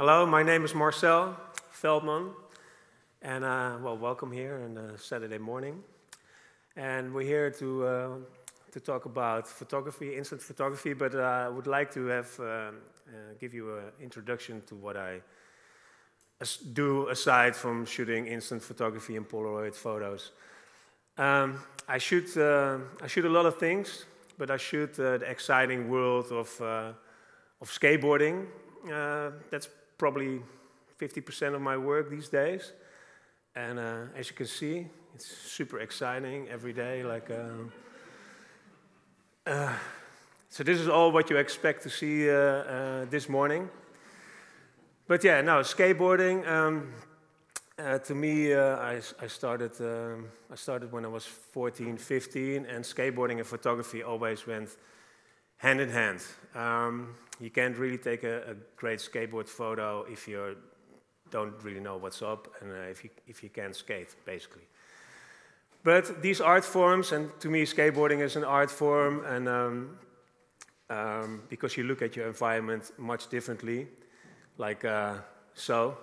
Hello, my name is Marcel Veldman, and uh, well, welcome here on Saturday morning. And we're here to uh, to talk about photography, instant photography, but uh, I would like to have uh, uh, give you an introduction to what I do aside from shooting instant photography and Polaroid photos. Um, I shoot I shoot a lot of things, but I shoot the exciting world of of skateboarding. that's probably 50% of my work these days. And uh, as you can see, it's super exciting every day. Like, um, uh, so this is all what you expect to see uh, uh this morning. But yeah, no, skateboarding. Um, uh, to me, uh, I, I, started. Um, I started when I was 14, 15, and skateboarding and photography always went hand in hand. You can't really take a, a, great skateboard photo if you don't really know what's up and uh, if, you, if you can't skate, basically. But these art forms, and to me, skateboarding is an art form, and um, um, because you look at your environment much differently, like uh, so.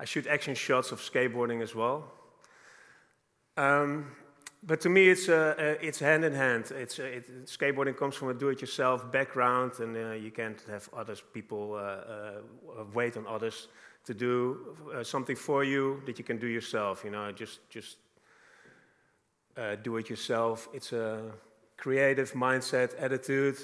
I shoot action shots of skateboarding as well. Um, but to me, it's, uh, uh, it's hand in hand. It's, uh, it, skateboarding comes from a do-it-yourself background, and uh, you can't have others people uh, uh, wait on others to do something for you that you can do yourself. You know, just just do it yourself. It's a creative mindset, attitude.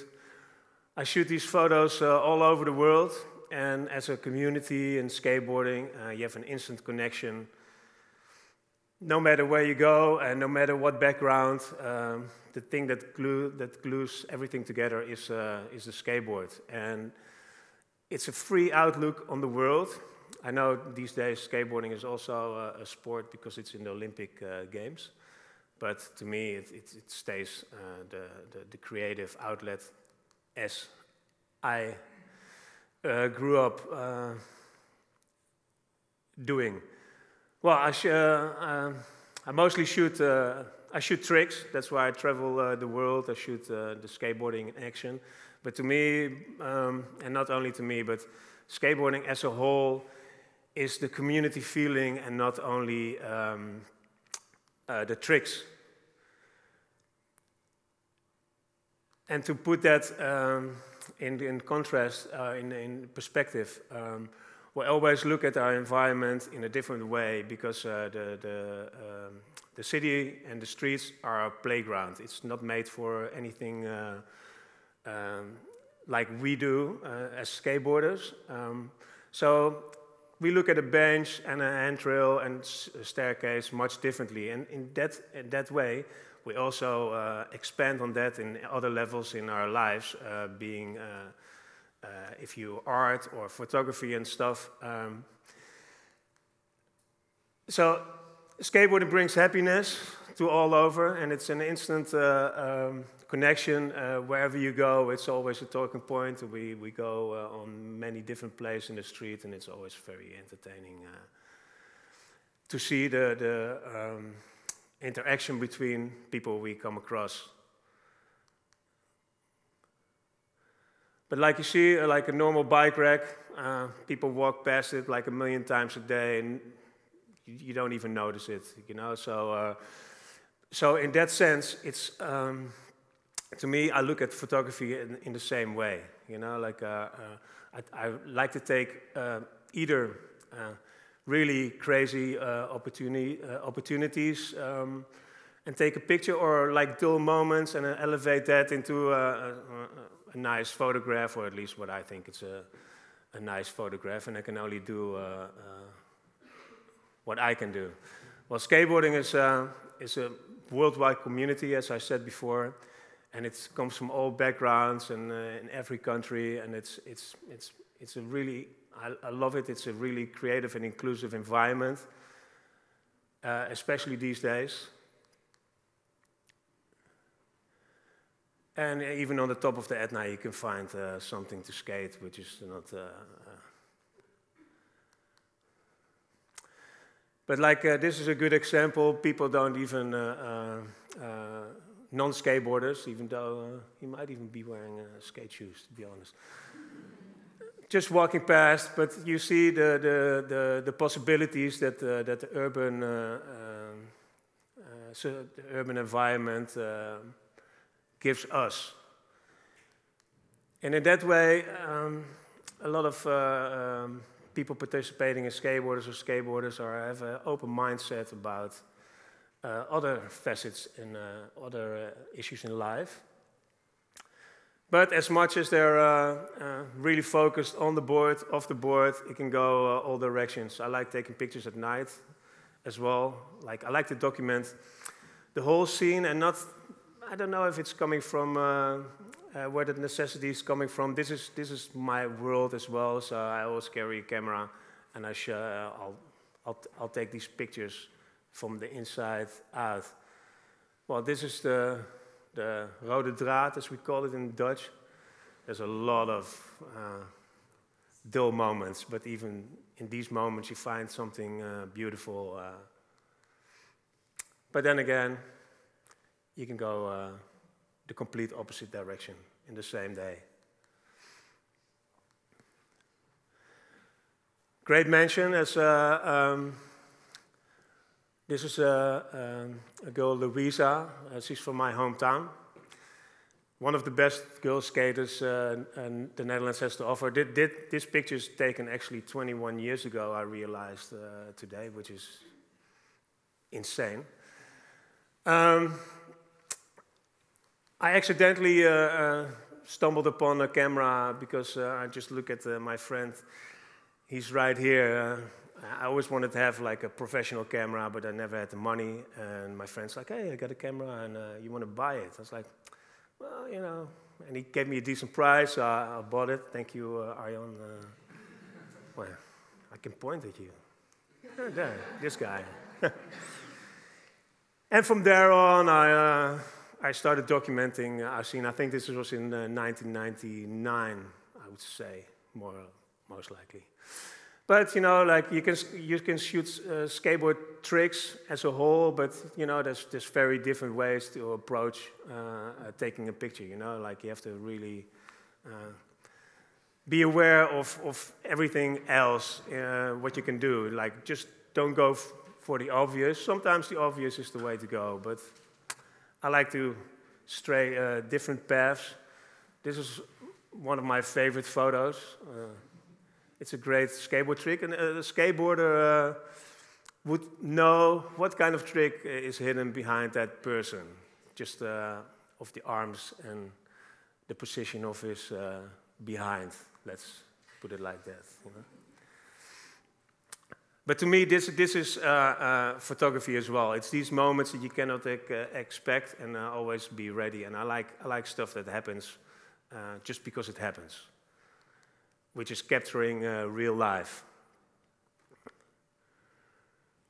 I shoot these photos all over the world, and as a community in skateboarding, you have an instant connection no matter where you go and no matter what background, um, the thing that, glue, that glues everything together is, uh, is the skateboard. And it's a free outlook on the world. I know these days skateboarding is also a, a sport because it's in the Olympic uh, Games. But to me, it, it, it stays uh, the, the, the, creative outlet as I uh, grew up uh, doing. Well, I, uh, I mostly shoot, uh, I shoot tricks. That's why I travel uh, the world. I shoot uh, the skateboarding in action. But to me, um, and not only to me, but skateboarding as a whole is the community feeling and not only um, uh, the tricks. And to put that um, in, in, contrast, uh, in, in, perspective, um, we always look at our environment in a different way because uh, the, the, um, the city and the streets are a playground. It's not made for anything uh, um, like we do uh, as skateboarders. Um, so we look at a bench and a handrail and a staircase much differently. And in that, in that way, we also uh, expand on that in other levels in our lives, uh, being uh, if you art or photography and stuff. Um, so skateboarding brings happiness to all over, and it's an instant uh, um, connection. Uh, wherever you go, it's always a talking point. We, we go uh, on many different places in the street, and it's always very entertaining uh, to see the, the um, interaction between people we come across. But like you see, uh, like a normal bike rack, uh, people walk past it like a million times a day, and you, don't even notice it, you know. So, uh, so in that sense, it's um, to me, I look at photography in, in the same way, you know. Like uh, uh I, I, like to take uh, either really crazy opportunity, opportunities. Um, and take a picture or like dull moments and elevate that into a, nice photograph, or at least what I think it's a, a nice photograph, and I can only do uh, uh, what I can do. Well, skateboarding is, uh, is a worldwide community, as I said before, and it comes from all backgrounds and uh, in every country, and it's, it's, it's, it's a really, I, I love it, it's a really creative and inclusive environment, uh, especially these days. And even on the top of the Etna, you can find uh, something to skate, which is not. Uh, uh but like uh, this is a good example. People don't even uh, non-skateboarders, even though he might even be wearing skate shoes, to be honest. just walking past, but you see the, the, the, the possibilities that, uh, that the urban, uh, um, uh, so the urban environment uh, gives us. And in that way, um, a lot of uh, um, people participating in skateboarders or skateboarders are, have an open mindset about uh, other facets and other issues in life. But as much as they're uh, uh, really focused on the board, off the board, it can go uh, all directions. I like taking pictures at night as well. Like I like to document the whole scene and not. I don't know if it's coming from uh, uh, where the necessity is coming from. This is this is my world as well. So I always carry a camera, and I show, I'll, I'll I'll take these pictures from the inside out. Well, this is the the rode draad, as we call it in Dutch. There's a lot of uh, dull moments, but even in these moments, you find something uh, beautiful. Uh. But then again, you can go uh, the complete opposite direction in the same day. Great mention as uh, um, this is a, um, a girl, Louisa. Uh, she's from my hometown. One of the best girl skaters uh, the Netherlands has to offer. Did, did, this picture is taken actually 21 years ago, I realized uh, today, which is insane. Um, I accidentally uh, uh, stumbled upon a camera because uh, I just look at my friend. He's right here I always wanted to have like a professional camera, but I never had the money. And my friend's like, hey, I got a camera and uh, you want to buy it? I was like, well, you know. And he gave me a decent price, so I, I bought it. Thank you, uh, Arjan. Uh, well, I can point at you. Oh, there, this guy. and from there on, I, uh, I started documenting our scene. I think this was in 1999, uh, I would say, more most likely. But you know, like you can you can shoot uh, skateboard tricks as a whole, but you know, there's there's very different ways to approach uh, uh, taking a picture. You know, like you have to really uh, be aware of of everything else uh, what you can do. Like just don't go for the obvious. Sometimes the obvious is the way to go, but I like to stray uh, different paths. This is one of my favorite photos. It's a great skateboard trick, and a skateboarder uh, would know what kind of trick is hidden behind that person, just uh, of the arms and the position of his uh, behind. Let's put it like that. You know? But to me, this, this is uh, uh, photography as well. It's these moments that you cannot uh, expect and always be ready. And I like, I like stuff that happens just because it happens which is capturing uh, real life.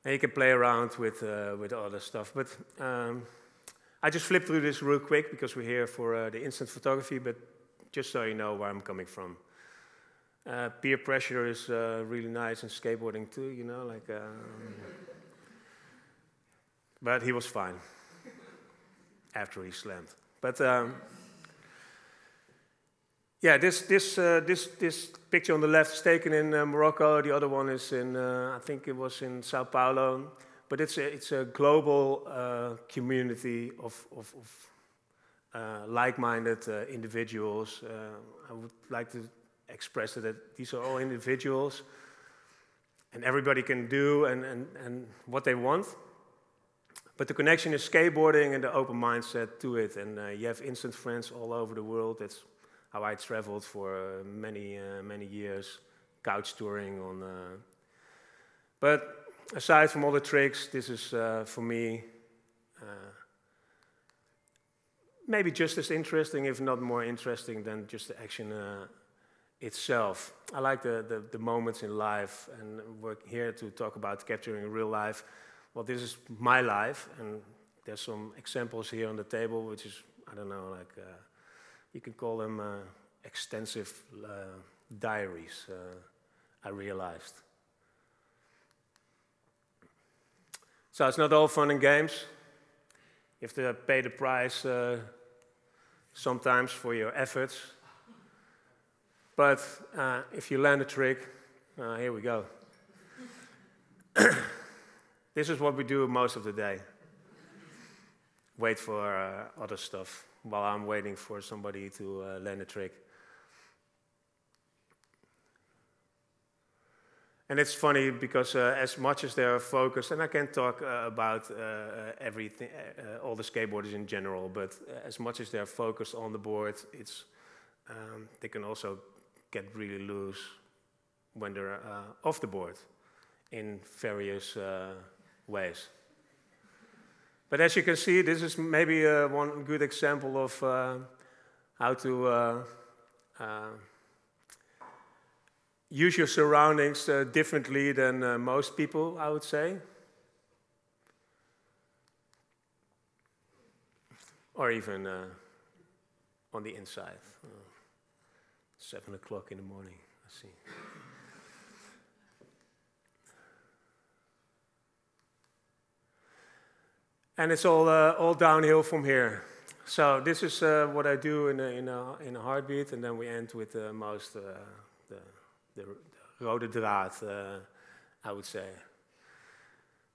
And you can play around with, uh, with other stuff. But um, I just flipped through this real quick because we're here for uh, the instant photography, but just so you know where I'm coming from. Uh, peer pressure is uh, really nice in skateboarding too, you know, like. Um, but he was fine after he slammed. But. Um, yeah, this, this, uh, this, this picture on the left is taken in uh, Morocco. The other one is in, uh, I think it was in Sao Paulo. But it's a, it's a global uh, community of, of, of uh, like-minded uh, individuals. I would like to express that these are all individuals and everybody can do and, and, and what they want. But the connection is skateboarding and the open mindset to it. And you have instant friends all over the world. That's how I traveled for uh, many, uh, many years, couch touring on. Uh, but aside from all the tricks, this is for me maybe just as interesting, if not more interesting, than just the action uh, itself. I like the, the, the, moments in life, and we're here to talk about capturing real life. Well, this is my life, and there's some examples here on the table, which is, I don't know, like. Uh, you can call them uh, extensive uh, diaries, uh, I realized. So it's not all fun and games. You have to pay the price uh, sometimes for your efforts. But uh, if you land a trick, uh, here we go. this is what we do most of the day. Wait for uh, other stuff while I'm waiting for somebody to uh, land a trick. And it's funny because uh, as much as they're focused, and I can talk uh, about uh, uh everything, all the skateboarders in general, but as much as they're focused on the board, it's um, they can also get really loose when they're off the board in various ways. But as you can see, this is maybe one good example of how to use your surroundings uh, differently than uh, most people, I would say. Or even uh, on the inside. Uh, seven o'clock in the morning, I see. And it's all, uh, all downhill from here. So this is uh, what I do in a, in, a, in a heartbeat, and then we end with the most the the, the rode draad, uh, I would say.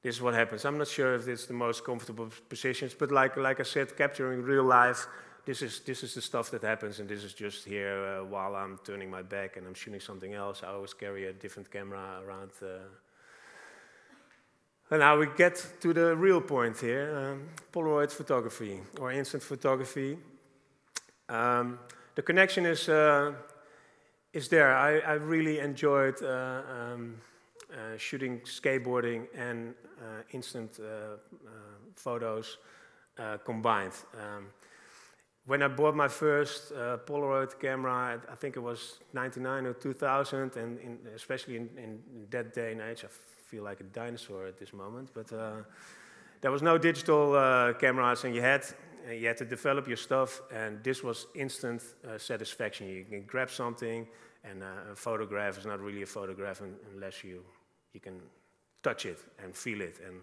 This is what happens. I'm not sure if it's the most comfortable positions, but like, like I said, capturing real life, this is, this is the stuff that happens, and this is just here uh, while I'm turning my back and I'm shooting something else. I always carry a different camera around. Uh, and now we get to the real point here um, Polaroid photography or instant photography. Um, the connection is uh, is there. I, I really enjoyed uh, um, uh, shooting skateboarding and uh, instant uh, photos combined. Um, when I bought my first Polaroid camera, I think it was 99 or 2000, and in, especially in, in, that day and age, I feel like a dinosaur at this moment. But there was no digital cameras, and you had you had to develop your stuff, and this was instant uh, satisfaction. You can grab something, and uh, a photograph is not really a photograph unless you, you can touch it and feel it and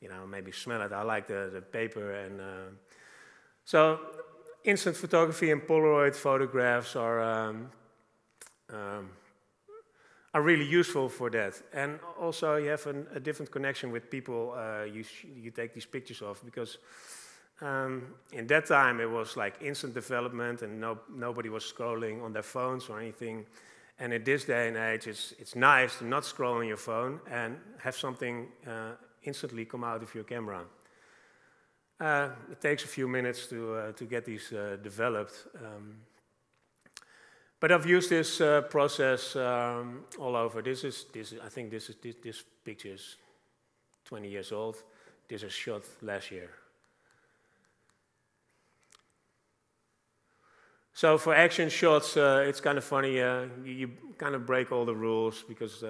you know maybe smell it. I like the, the paper and uh, so instant photography and Polaroid photographs are um, um, are really useful for that. And also you have an, a different connection with people uh, you, you take these pictures of because um, in that time, it was like instant development, and no, nobody was scrolling on their phones or anything. And in this day and age, it's, it's nice to not scroll on your phone and have something uh, instantly come out of your camera. Uh, it takes a few minutes to, uh, to get these uh, developed. Um, but I've used this uh, process um, all over. This is, this is, I think this, is, this, this picture is 20 years old. This is shot last year. So for action shots, uh, it's kind of funny. Uh, you, you, kind of break all the rules because,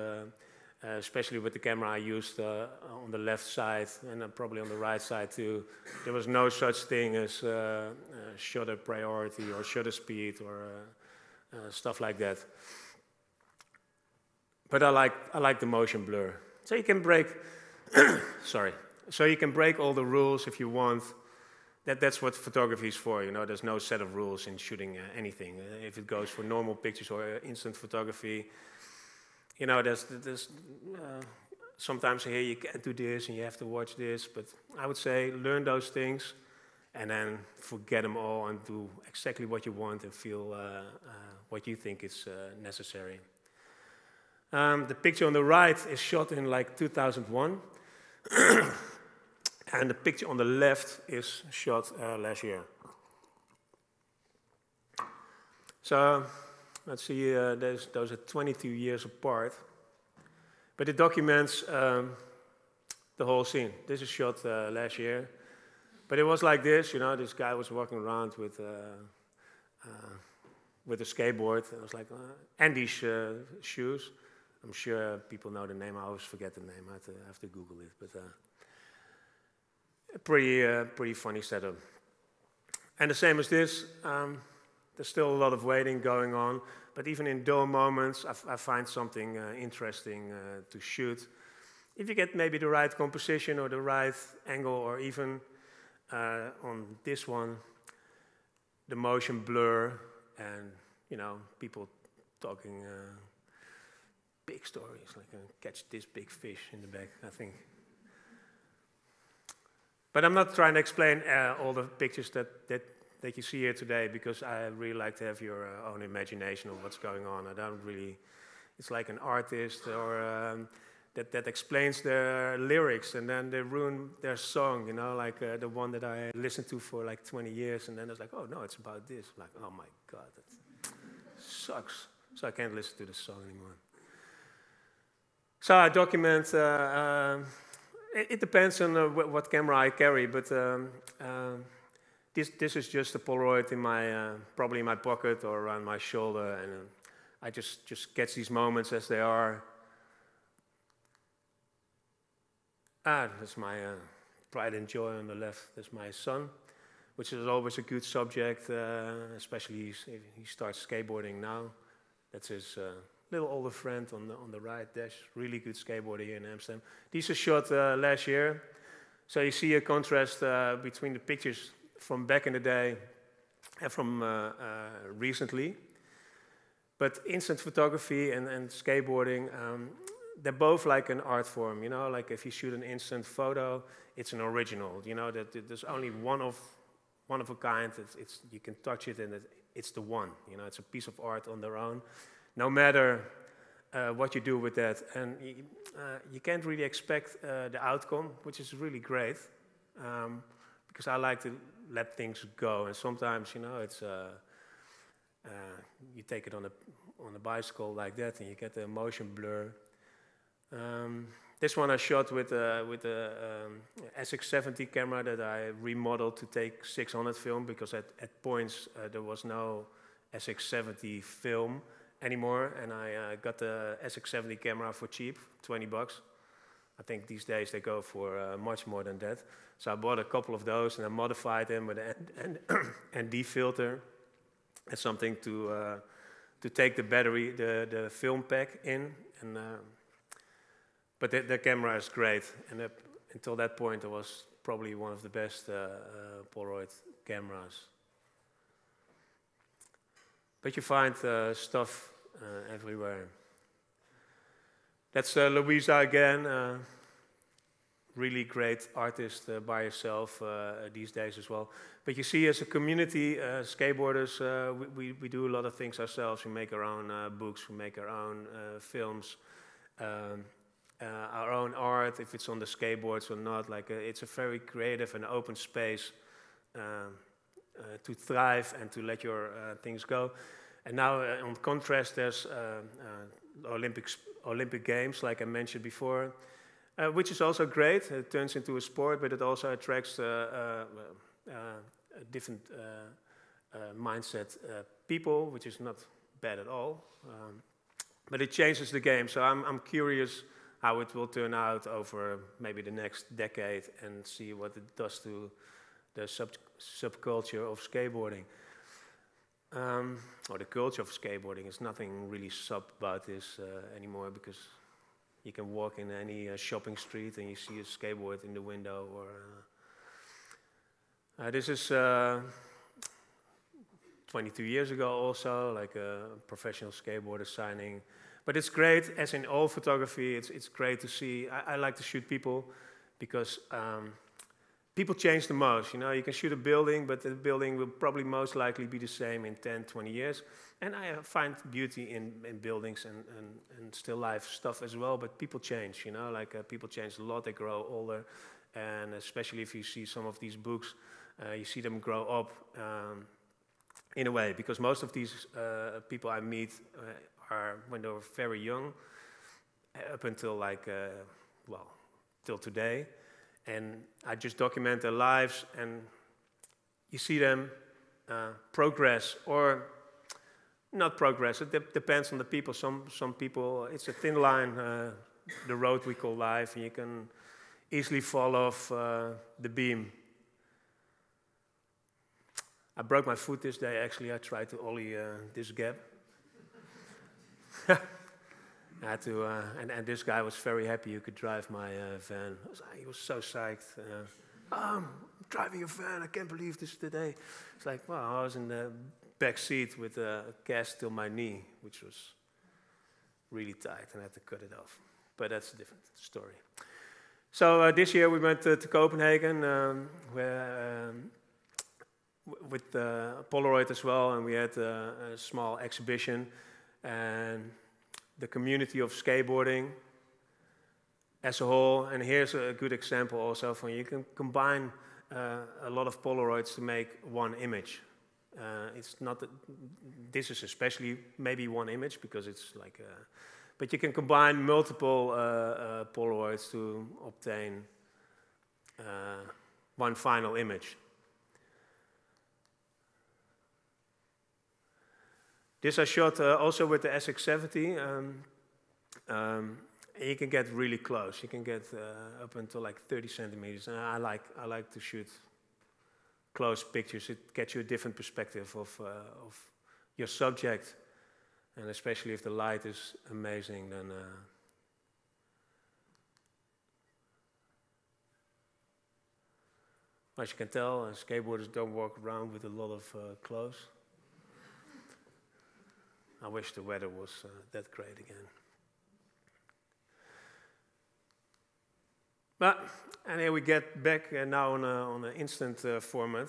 uh, uh especially with the camera I used uh, on the left side and probably on the right side too, there was no such thing as uh, shutter priority or shutter speed or stuff like that. But I like I like the motion blur, so you can break. sorry, so you can break all the rules if you want that, that's what photography is for. You know, there's no set of rules in shooting uh, anything. Uh, if it goes for normal pictures or uh, instant photography, you know, there's, there's uh, sometimes here you can't do this and you have to watch this. But I would say learn those things and then forget them all and do exactly what you want and feel uh, uh, what you think is necessary. Um, the picture on the right is shot in like 2001. And the picture on the left is shot uh, last year. So let's see, uh, those, are 22 years apart. But it documents um, the whole scene. This is shot uh, last year. But it was like this, you know, this guy was walking around with, uh, uh, with a skateboard. It was like uh, Andy's uh, shoes. I'm sure people know the name. I always forget the name. I have to, I have to Google it. But a pretty, pretty funny setup. And the same as this, um, there's still a lot of waiting going on, but even in dull moments, I, find something uh, interesting uh, to shoot. If you get maybe the right composition or the right angle, or even uh, on this one, the motion blur, and you know, people talking uh, big stories, like uh, catch this big fish in the back, I think. But I'm not trying to explain uh, all the pictures that, that, that you see here today because I really like to have your uh, own imagination of what's going on. I don't really, it's like an artist or um, that, that explains their lyrics and then they ruin their song, you know, like uh, the one that I listened to for like 20 years and then it's like, oh no, it's about this. I'm like, oh my God, that sucks. So I can't listen to the song anymore. So I document, uh, uh, it, it, depends on uh, what camera I carry, but um, um, this, this is just a Polaroid in my, uh, probably in my pocket or around my shoulder and uh, I just, just catch these moments as they are Ah, that's my uh, pride and joy on the left. That's my son, which is always a good subject, uh, especially if he starts skateboarding now. That's his uh, little older friend on the, on the right. Dash, really good skateboarder here in Amsterdam. These are shot uh, last year. So you see a contrast uh, between the pictures from back in the day and from uh, recently. But instant photography and, and skateboarding, um, they're both like an art form, you know, like if you shoot an instant photo, it's an original, you know, that there's only one of, one of a kind, it's, it's, you can touch it and it, it's the one, you know, it's a piece of art on their own, no matter uh, what you do with that. And you, uh, you can't really expect uh, the outcome, which is really great, um, because I like to let things go, and sometimes, you know, it's, uh, uh, you take it on a, on a bicycle like that and you get the motion blur, um, this one I shot with a, with a um, SX70 camera that I remodeled to take 600 film because at, at points uh, there was no SX70 film anymore and I uh, got the SX70 camera for cheap, 20 bucks. I think these days they go for uh, much more than that. So I bought a couple of those and I modified them with an ND filter and something to, uh, to take the battery, the, the film pack in and uh, but the, the, camera is great, and uh, until that point, it was probably one of the best uh, uh, Polaroid cameras. But you find uh, stuff everywhere. That's Louisa again, really great artist by herself these days as well. But you see, as a community, skateboarders, we, we, we, do a lot of things ourselves. We make our own books, we make our own films. Um, uh, our own art, if it's on the skateboards or not. Like uh, it's a very creative and open space um, uh, to thrive and to let your things go. And now, on contrast, there's Olympics, Olympic Games, like I mentioned before, uh, which is also great. It turns into a sport, but it also attracts uh, uh, different mindset people, which is not bad at all. Um, but it changes the game. So I'm, I'm curious how it will turn out over maybe the next decade and see what it does to the sub subculture of skateboarding. Um, or the culture of skateboarding. There's nothing really sub about this uh, anymore because you can walk in any uh, shopping street and you see a skateboard in the window. Or uh, uh this is uh, 22 years ago also, like a professional skateboarder signing but it's great, as in all photography, it's, it's great to see. I, I like to shoot people because um, people change the most. You know, you can shoot a building, but the building will probably most likely be the same in 10, 20 years. And I find beauty in, in buildings and, and, and still life stuff as well, but people change, you know, like uh, people change a lot, they grow older. And especially if you see some of these books, uh, you see them grow up um, in a way, because most of these uh, people I meet uh, are when they were very young, up until like, uh, well, till today. And I just document their lives, and you see them uh, progress or not progress. It de depends on the people. Some, some people, it's a thin line, uh, the road we call life, and you can easily fall off uh, the beam. I broke my foot this day, actually. I tried to ollie uh, this gap. I had to, uh, and, and this guy was very happy you could drive my uh, van. Was, he was so psyched. Uh, oh, I'm driving a van, I can't believe this today. It's like, well, I was in the back seat with a cast till my knee, which was really tight and I had to cut it off. But that's a different story. So uh, this year we went to, to Copenhagen um, where, um, with uh, Polaroid as well, and we had a, a small exhibition. And the community of skateboarding as a whole. And here's a good example also for you can combine uh, a lot of Polaroids to make one image. Uh, it's not that this is especially maybe one image because it's like, a, but you can combine multiple uh, uh Polaroids to obtain uh, one final image. This I shot uh, also with the SX70. Um, um, you can get really close. You can get uh, up until like 30 centimeters. And I like, I like to shoot close pictures. It gets you a different perspective of, uh, of your subject. And especially if the light is amazing, then. Uh, as you can tell, uh, skateboarders don't walk around with a lot of uh, clothes. I wish the weather was uh, that great again. But, and here we get back uh, now on, on an instant uh, format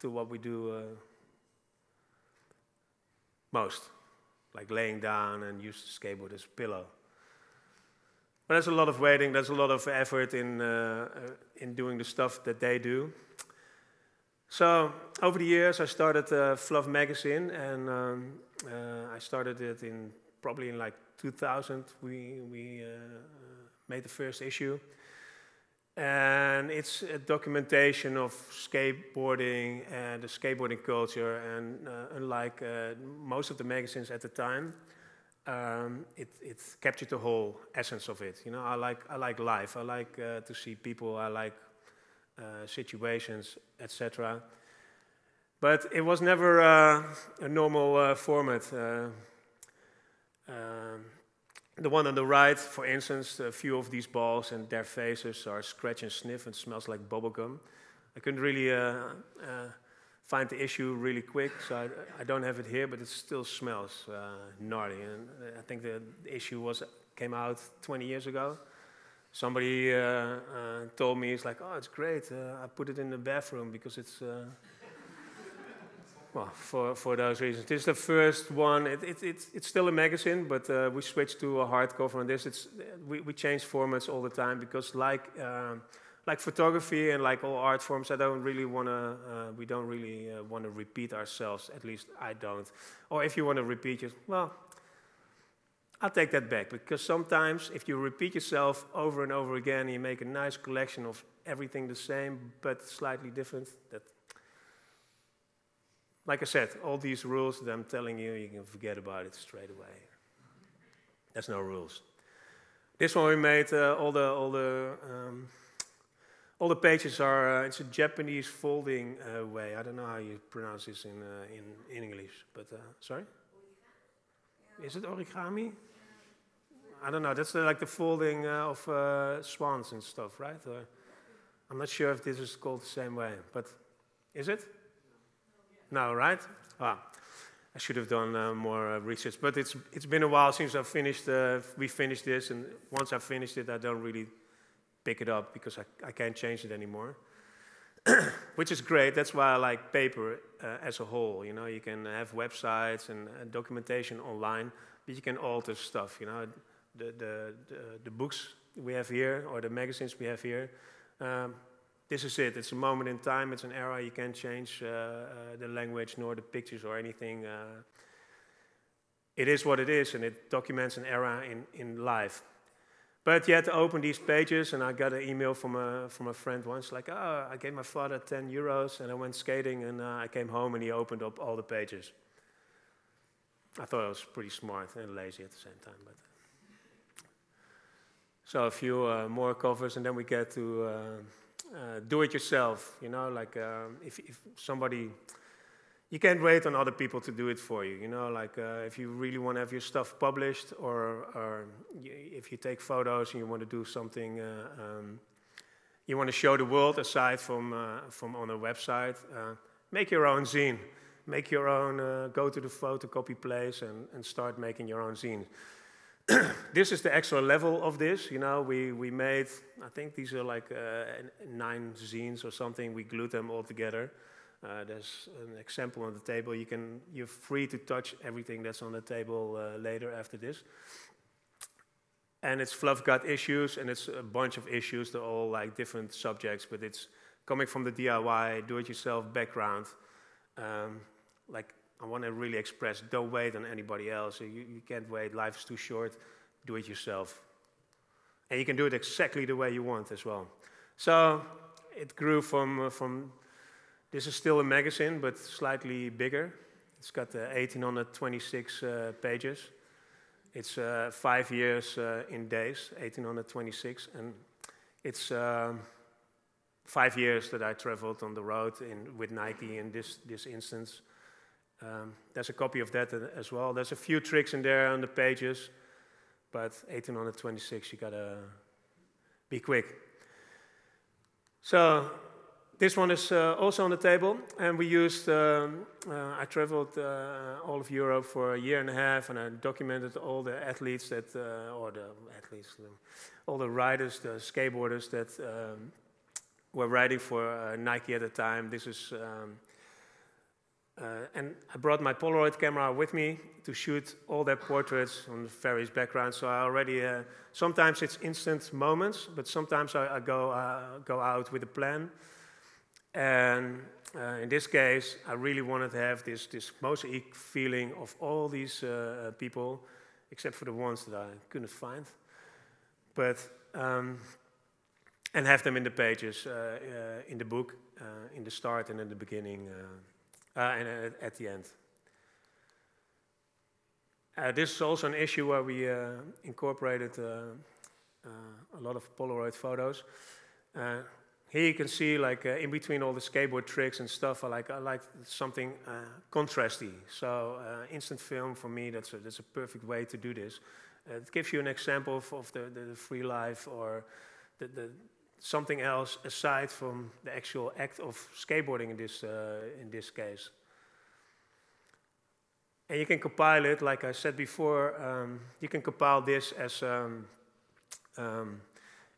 to what we do uh, most, like laying down and use the skateboard as a pillow. But there's a lot of waiting, there's a lot of effort in, uh, uh, in doing the stuff that they do. So over the years, I started uh, Fluff Magazine, and um, uh, I started it in probably in like 2000. We we uh, made the first issue, and it's a documentation of skateboarding and the skateboarding culture. And uh, unlike uh, most of the magazines at the time, um, it, it captured the whole essence of it. You know, I like I like life. I like uh, to see people. I like uh, situations, etc. But it was never uh, a normal uh, format. Uh, um, the one on the right, for instance, a few of these balls and their faces are scratch and sniff and smells like bubblegum. I couldn't really uh, find the issue really quick, so I, I, don't have it here, but it still smells gnarly. And I think the issue was came out 20 years ago somebody uh, uh, told me, it's like, oh, it's great. Uh, I put it in the bathroom because it's, well, for, for those reasons. This is the first one. It, it, it it's still a magazine, but uh, we switched to a hardcover on this. It's, we, we change formats all the time because like, um, like photography and like all art forms, I don't really want to, uh, we don't really uh, want to repeat ourselves. At least I don't. Or if you want to repeat it, well, I'll take that back because sometimes if you repeat yourself over and over again, you make a nice collection of everything the same but slightly different. That, like I said, all these rules that I'm telling you, you can forget about it straight away. There's no rules. This one we made uh, all the all the um, all the pages are. Uh, it's a Japanese folding uh, way. I don't know how you pronounce this in uh, in, in English, but uh, sorry. Is it origami? I don't know. That's like the folding uh, of uh, swans and stuff, right? Or, I'm not sure if this is called the same way, but is it? No, right? Ah, I should have done uh, more uh, research, but it's it's been a while since I finished. Uh, we finished this, and once I finished it, I don't really pick it up because I, I can't change it anymore. Which is great. That's why I like paper uh, as a whole. You know, you can have websites and documentation online, but you can alter stuff. You know the, the, the, books we have here or the magazines we have here. Um, this is it. It's a moment in time. It's an era. You can't change uh, uh, the language nor the pictures or anything. Uh, it is what it is, and it documents an era in, in life. But you had to open these pages, and I got an email from a, from a friend once, like, oh, I gave my father 10 euros, and I went skating, and uh, I came home, and he opened up all the pages. I thought I was pretty smart and lazy at the same time, but so a few uh, more covers, and then we get to uh, uh, do it yourself. You know, like um, if, if, somebody, you can't wait on other people to do it for you. You know, like uh, if you really want to have your stuff published, or, or if you take photos and you want to do something, uh, um, you want to show the world aside from uh, from on a website. make your own zine. Make your own. go to the photocopy place and, and start making your own zine. this is the extra level of this. You know, we, we made, I think these are like uh, nine zines or something. We glued them all together. Uh, there's an example on the table. You can, you're free to touch everything that's on the table uh, later after this. And it's fluff gut issues, and it's a bunch of issues. They're all like different subjects, but it's coming from the DIY, do-it-yourself background. Um, like I want to really express, don't wait on anybody else. You, you can't wait. Life is too short. Do it yourself. And you can do it exactly the way you want as well. So it grew from, uh, from this is still a magazine, but slightly bigger. It's got uh, 1826 uh, pages. It's uh, five years uh, in days, 1826. And it's um, five years that I traveled on the road in, with Nike in this, this instance. Um, there's a copy of that as well. There's a few tricks in there on the pages, but 1826, you gotta be quick. So this one is uh, also on the table, and we used. Um, uh, I traveled uh, all of Europe for a year and a half, and I documented all the athletes that, uh, or the athletes, all the riders, the skateboarders that um, were riding for uh, Nike at the time. This is. Um, uh, and I brought my Polaroid camera with me to shoot all their portraits on various backgrounds. So I already, uh, sometimes it's instant moments, but sometimes I, I go, uh, go out with a plan. And uh, in this case, I really wanted to have this, this mosaic feeling of all these uh, people, except for the ones that I couldn't find. But, um, and have them in the pages, uh, in the book, in the start and in the beginning uh, and at, at, the end. Uh, this is also an issue where we uh, incorporated a lot of Polaroid photos. Here you can see, like, uh, in between all the skateboard tricks and stuff, I like, I like something uh, contrasty. So, uh, instant film for me, that's a, that's a perfect way to do this. it gives you an example of, of the, the, free life or the, the, something else aside from the actual act of skateboarding in this, uh, in this case. And you can compile it, like I said before, um, you can compile this as, um, um,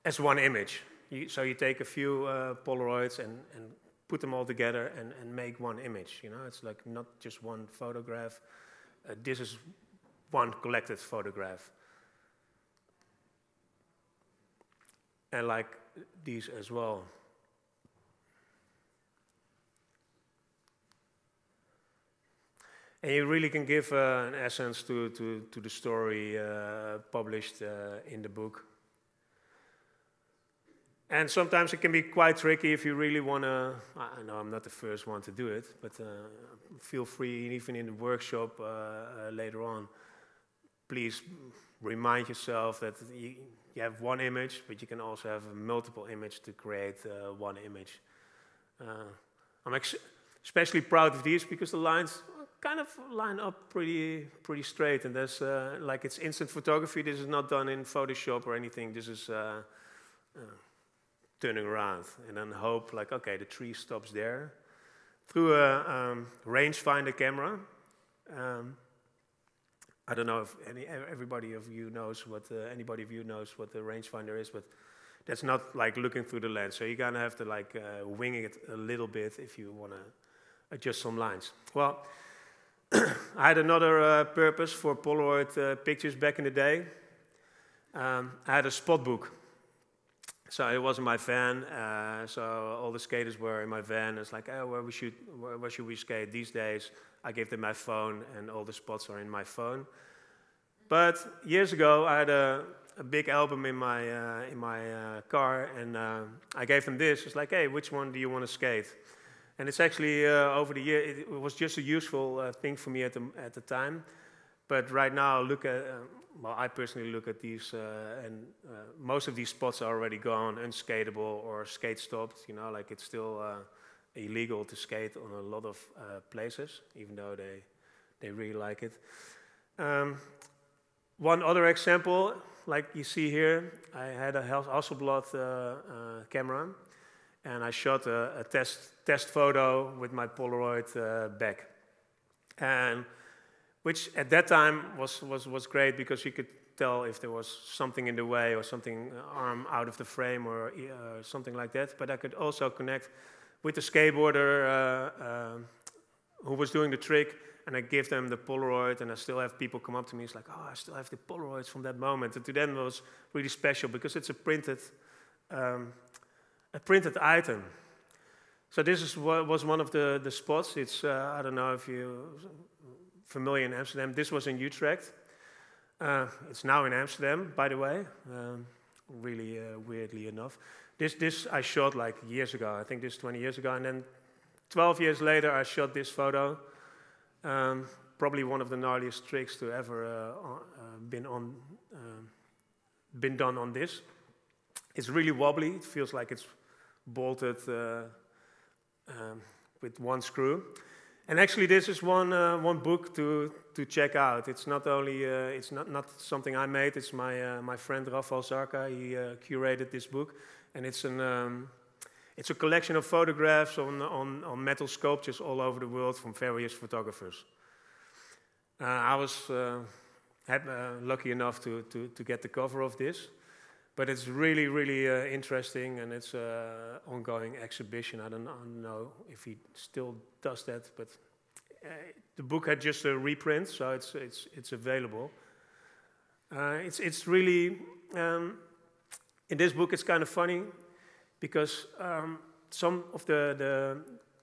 as one image. You, so you take a few uh, Polaroids and, and put them all together and, and make one image. You know, it's like not just one photograph. Uh, this is one collected photograph. And like these as well. And you really can give uh, an essence to, to, to the story uh, published uh, in the book. And sometimes it can be quite tricky if you really want to. I know I'm not the first one to do it, but uh, feel free, even in the workshop uh, uh, later on, please remind yourself that you, you have one image, but you can also have multiple image to create uh, one image. Uh, I'm especially proud of these because the lines kind of line up pretty pretty straight, and there's uh, like it's instant photography. This is not done in Photoshop or anything. This is uh, uh, turning around and then hope like okay, the tree stops there through a um, rangefinder camera. Um, I don't know if any, everybody of you knows what uh, anybody of you knows what the rangefinder is, but that's not like looking through the lens. So you're gonna have to like uh, wing it a little bit if you wanna adjust some lines. Well, I had another uh, purpose for Polaroid uh, pictures back in the day. Um, I had a spot book. So it was in my van. Uh, so all the skaters were in my van. It's like, oh, where we should, where, where should we skate these days? I gave them my phone, and all the spots are in my phone. But years ago, I had a, a big album in my, uh, in my uh, car, and uh, I gave them this. It's like, hey, which one do you want to skate? And it's actually, uh, over the year, it, was just a useful uh, thing for me at the, at the time. But right now, look at, well, I personally look at these, and most of these spots are already gone, unskateable or skate stopped. You know, like it's still illegal to skate on a lot of uh, places, even though they, they really like it. Um, one other example, like you see here, I had a Hasselblad uh, uh, camera, and I shot a, a, test, test photo with my Polaroid uh, back. And which at that time was, was, was great because you could tell if there was something in the way or something uh, arm out of the frame or uh, something like that. But I could also connect with the skateboarder uh, uh, who was doing the trick, and I give them the Polaroid, and I still have people come up to me. It's like, oh, I still have the Polaroids from that moment. And to them, it was really special because it's a printed, um, a printed item. So this is, was one of the, the spots. It's, uh, I don't know if you're familiar in Amsterdam. This was in Utrecht. Uh, it's now in Amsterdam, by the way, um, really uh, weirdly enough. This, this I shot like years ago. I think this 20 years ago. And then 12 years later, I shot this photo. Um, probably one of the gnarliest tricks to ever uh, uh been on, um, been done on this. It's really wobbly. It feels like it's bolted uh, um, with one screw. And actually, this is one, uh, one book to, to check out. It's not only, uh, it's not, not something I made, it's my, uh, my friend Raphaël Zarka. He uh, curated this book. And it's, an, um, it's a collection of photographs on, on, on metal sculptures all over the world from various photographers. Uh, I was uh, lucky enough to, to, to get the cover of this. But it's really, really uh, interesting, and it's an uh, ongoing exhibition. I don't, I don't, know if he still does that, but uh, the book had just a reprint, so it's it's it's available. Uh, it's it's really um, in this book. It's kind of funny because um, some of the the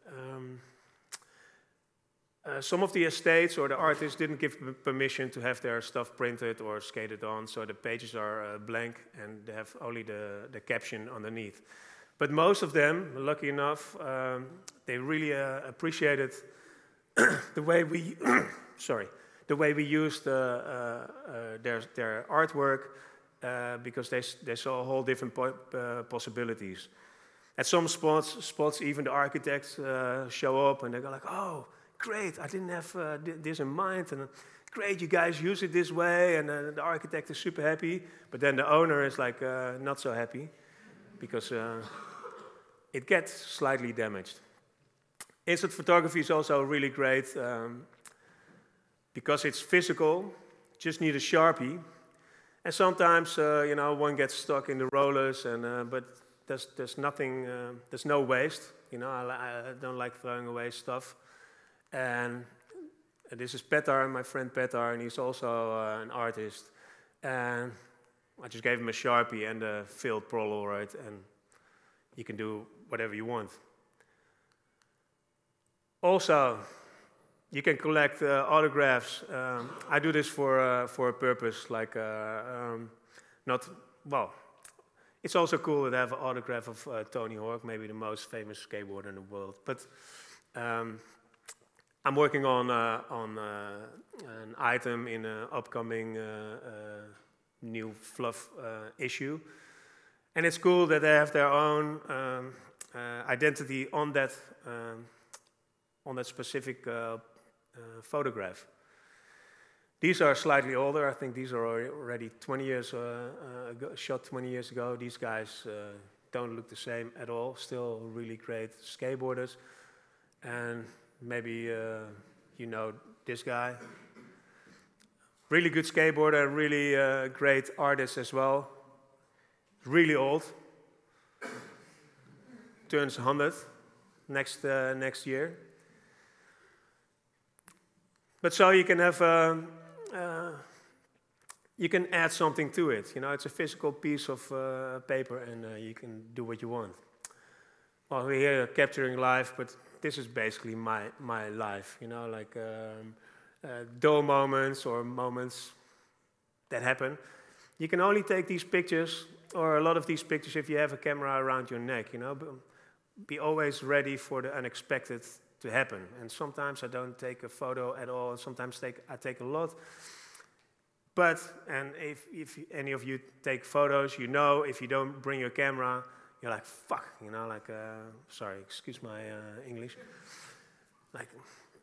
um, uh, some of the estates or the artists didn't give permission to have their stuff printed or skated on, so the pages are uh, blank and they have only the, the caption underneath. But most of them, lucky enough, um, they really uh, appreciated the way we, sorry, the way we used uh, uh, their, their artwork because they, they saw a whole different po possibilities. At some spots, spots even the architects show up and they go like, oh, great, I didn't have uh, this in mind. And uh, great, you guys use it this way. And uh, the architect is super happy. But then the owner is like uh, not so happy because uh, it gets slightly damaged. Instant photography is also really great um, because it's physical. Just need a Sharpie. And sometimes, uh, you know, one gets stuck in the rollers, and, but there's, there's nothing, there's no waste. You know, I, I don't like throwing away stuff. And this is Petar, my friend Petar, and he's also uh, an artist. And I just gave him a Sharpie and a filled Polaroid, and you can do whatever you want. Also, you can collect uh, autographs. Um, I do this for, uh, for a purpose, like uh, um, not, well, it's also cool to have an autograph of uh, Tony Hawk, maybe the most famous skateboarder in the world. But um, I'm working on, uh, on uh, an item in an upcoming uh, uh new fluff uh, issue. And it's cool that they have their own um, uh, identity on that, um, on that specific photograph. These are slightly older. I think these are already 20 years ago, shot 20 years ago. These guys don't look the same at all. Still really great skateboarders. And Maybe uh, you know this guy. Really good skateboarder, really uh, great artist as well. Really old. Turns 100 next, uh, next year. But so you can have, uh, uh, you can add something to it. You know, it's a physical piece of uh, paper and you can do what you want. Well, we're here capturing life, but this is basically my, my life, you know, like um, uh, dull moments or moments that happen. You can only take these pictures, or a lot of these pictures, if you have a camera around your neck, you know. Be always ready for the unexpected to happen. And sometimes I don't take a photo at all, sometimes take, I take a lot. But, and if, if any of you take photos, you know if you don't bring your camera, you're like, fuck, you know, like, uh, sorry, excuse my uh, English. Like,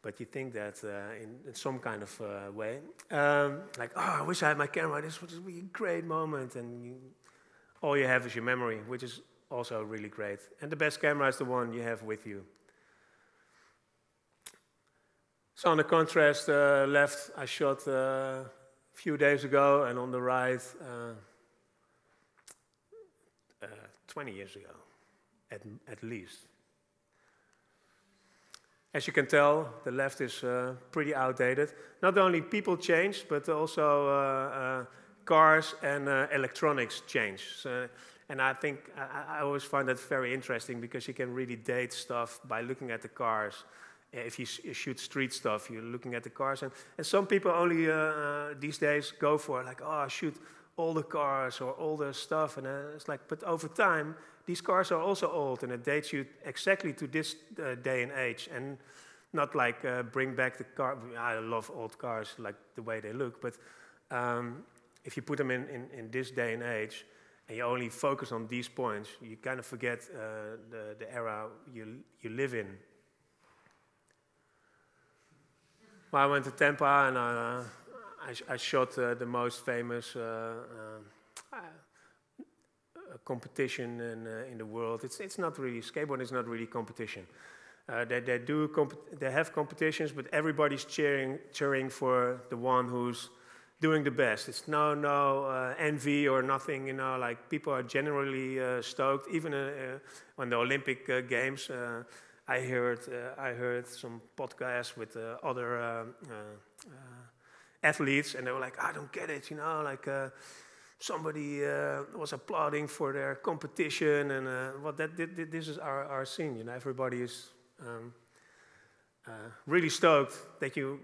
but you think that uh, in, in, some kind of uh, way. Um, like, oh, I wish I had my camera. This would be a great moment. And you, all you have is your memory, which is also really great. And the best camera is the one you have with you. So on the contrast uh, left, I shot uh, few days ago, and on the right, 20 years ago, at, at least. As you can tell, the left is uh, pretty outdated. Not only people change, but also uh, uh, cars and uh, electronics change. And I think I, I, always find that very interesting because you can really date stuff by looking at the cars. If you, you shoot street stuff, you're looking at the cars. And, and some people only uh, uh, these days go for like, oh, shoot all the cars or all the stuff. And it's like, but over time, these cars are also old and it dates you exactly to this uh, day and age. And not like uh, bring back the car. I love old cars, like the way they look. But um, if you put them in, in, in, this day and age and you only focus on these points, you kind of forget uh, the, the era you, you live in. Well, I went to Tampa and uh, I, I, shot uh, the most famous uh, uh, competition in, in the world. It's, it's not really, skateboarding It's not really competition. Uh, they, they, do they have competitions, but everybody's cheering, cheering for the one who's doing the best. It's no, no uh, envy or nothing, you know, like people are generally uh, stoked. Even on the Olympic Games, I heard, I heard some podcasts with other athletes, and they were like, I don't get it, you know, like somebody uh, was applauding for their competition, and uh, well, that, this is our, our scene. You know, everybody is um, uh, really stoked that you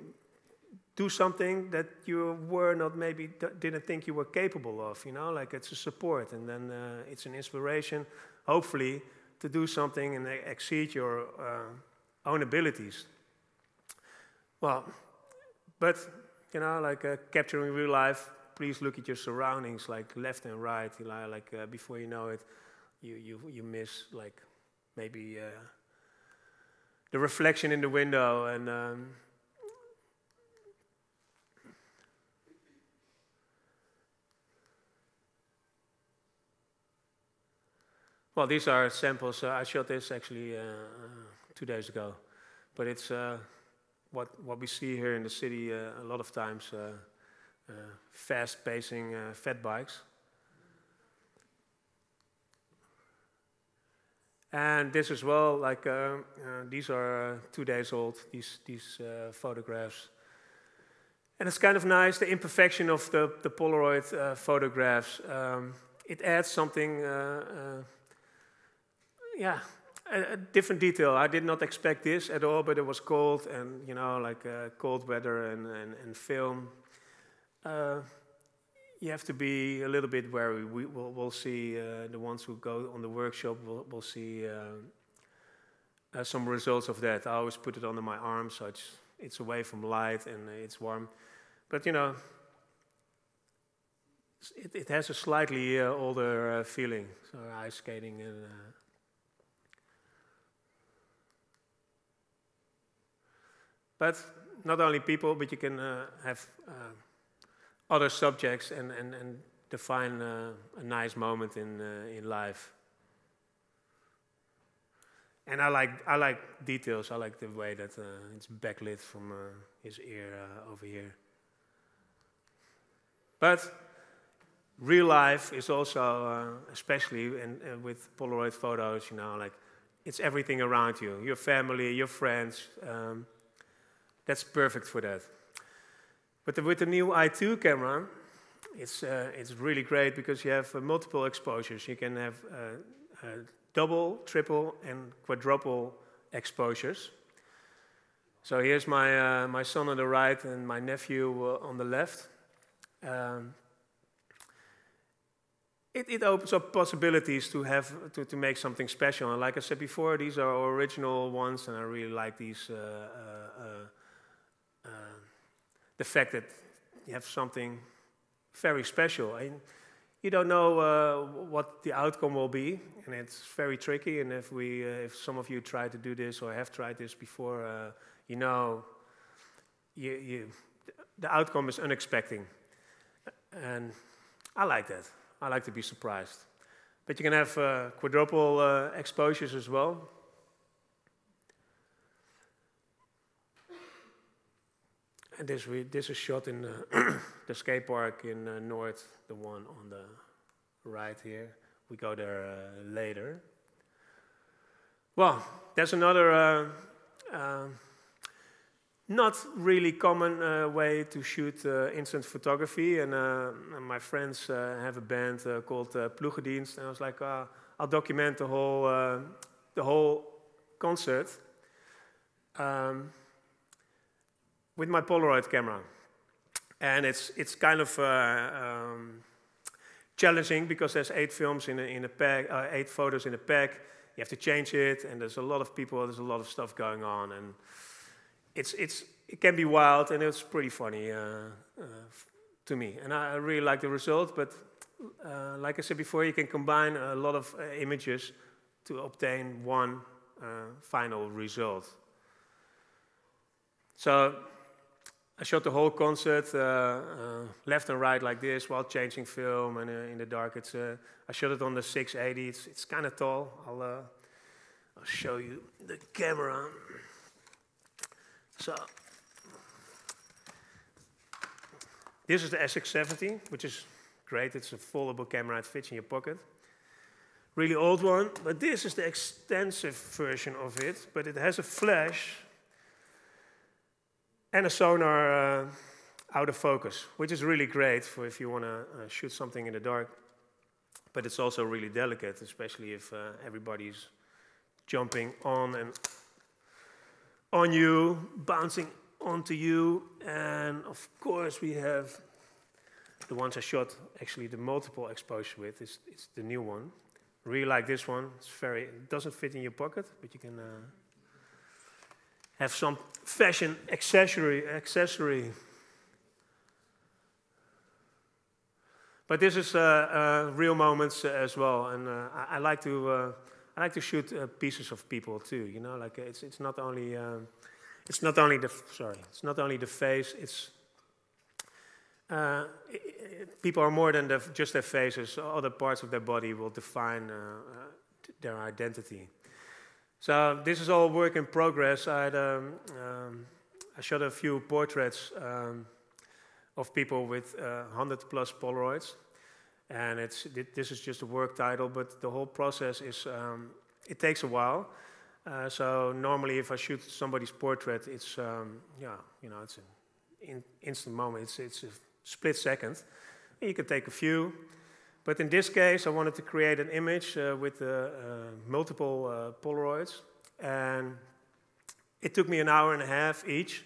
do something that you were not maybe didn't think you were capable of. You know, like it's a support, and then uh, it's an inspiration, hopefully, to do something and exceed your uh, own abilities. Well, but you know, like uh, capturing real life please look at your surroundings, like left and right. You know, Like uh, before you know it, you you you miss like maybe uh, the reflection in the window and. Um, well, these are samples. Uh, I shot this actually uh, uh, two days ago, but it's what what we see here in the city a lot of times uh, fast pacing uh, fat bikes. And this as well, like uh, these are two days old, these, these photographs. And it's kind of nice, the imperfection of the, the Polaroid uh, photographs. Um, it adds something, uh, uh, yeah, a, a, different detail. I did not expect this at all, but it was cold and, you know, like cold weather and, and, and film uh, you have to be a little bit wary. We, will we'll see uh, the ones who go on the workshop, we'll, we'll see uh, uh, some results of that. I always put it under my arm so it's, it's away from light and it's warm. But you know, it, it has a slightly uh, older uh, feeling. So ice skating and. But not only people, but you can have other subjects and, and, and define uh, a nice moment in, uh, in life. And I like, I like details. I like the way that uh, it's backlit from uh, his ear uh, over here. But real life is also, uh, especially in, with Polaroid photos, you know, like it's everything around you your family, your friends. Um, that's perfect for that. But with the new i2 camera, it's, uh, it's really great because you have uh, multiple exposures. You can have uh, uh double, triple, and quadruple exposures. So here's my, uh, my son on the right and my nephew uh, on the left. Um, it, it, opens up possibilities to have to, to make something special. And like I said before, these are original ones, and I really like these the fact that you have something very special. And you don't know uh, what the outcome will be, and it's very tricky. And if we, uh, if some of you try to do this or have tried this before, uh, you know, you, you, the outcome is unexpected. And I like that. I like to be surprised. But you can have uh, quadruple uh, exposures as well. And this, this is shot in uh, the skate park in uh, North, the one on the right here. We go there uh, later. Well, there's another uh, uh, not really common uh, way to shoot uh, instant photography. And, and my friends have a band called uh, Ploegendienst. And I was like, I'll document the whole, the whole concert um, with my Polaroid camera. And it's, it's kind of um, challenging because there's eight films in a, in a pack, eight photos in a pack you have to change it, and there's a lot of people, there's a lot of stuff going on, and it's, it's, it can be wild, and it's pretty funny uh, uh, to me. And I, I, really like the result, but uh, like I said before, you can combine a lot of uh, images to obtain one uh, final result. So I shot the whole concert, uh, uh, left and right like this, while changing film and uh, in the dark. It's, uh, I shot it on the 680. It's, it's kind of tall. I'll, I'll show you the camera. So this is the SX70, which is great. It's a foldable camera. It fits in your pocket. Really old one, but this is the extensive version of it. But it has a flash and a sonar uh, autofocus, which is really great for if you want to uh, shoot something in the dark. But it's also really delicate, especially if uh, everybody's jumping on and on you, bouncing onto you. And of course, we have the ones I shot actually the multiple exposure with. It's, it's the new one. Really like this one. It's very, it doesn't fit in your pocket, but you can uh, have some fashion accessory accessory. But this is uh, uh, real moments as well, and uh, I, I, like to uh, I like to shoot uh, pieces of people too. You know, like it's it's not only um, it's not only the sorry it's not only the face. It's uh, it, it, people are more than the, just their faces. Other parts of their body will define their identity. So this is all work in progress. I, um, um, I shot a few portraits um, of people with uh, 100 plus Polaroids. And it's, this is just a work title, but the whole process is, um, it takes a while. Uh, so normally if I shoot somebody's portrait, it's, um, yeah, you know, it's an in instant moment. It's, it's a split second. You can take a few, but in this case, I wanted to create an image uh, with uh, uh, multiple uh, Polaroids. And it took me an hour and a half each.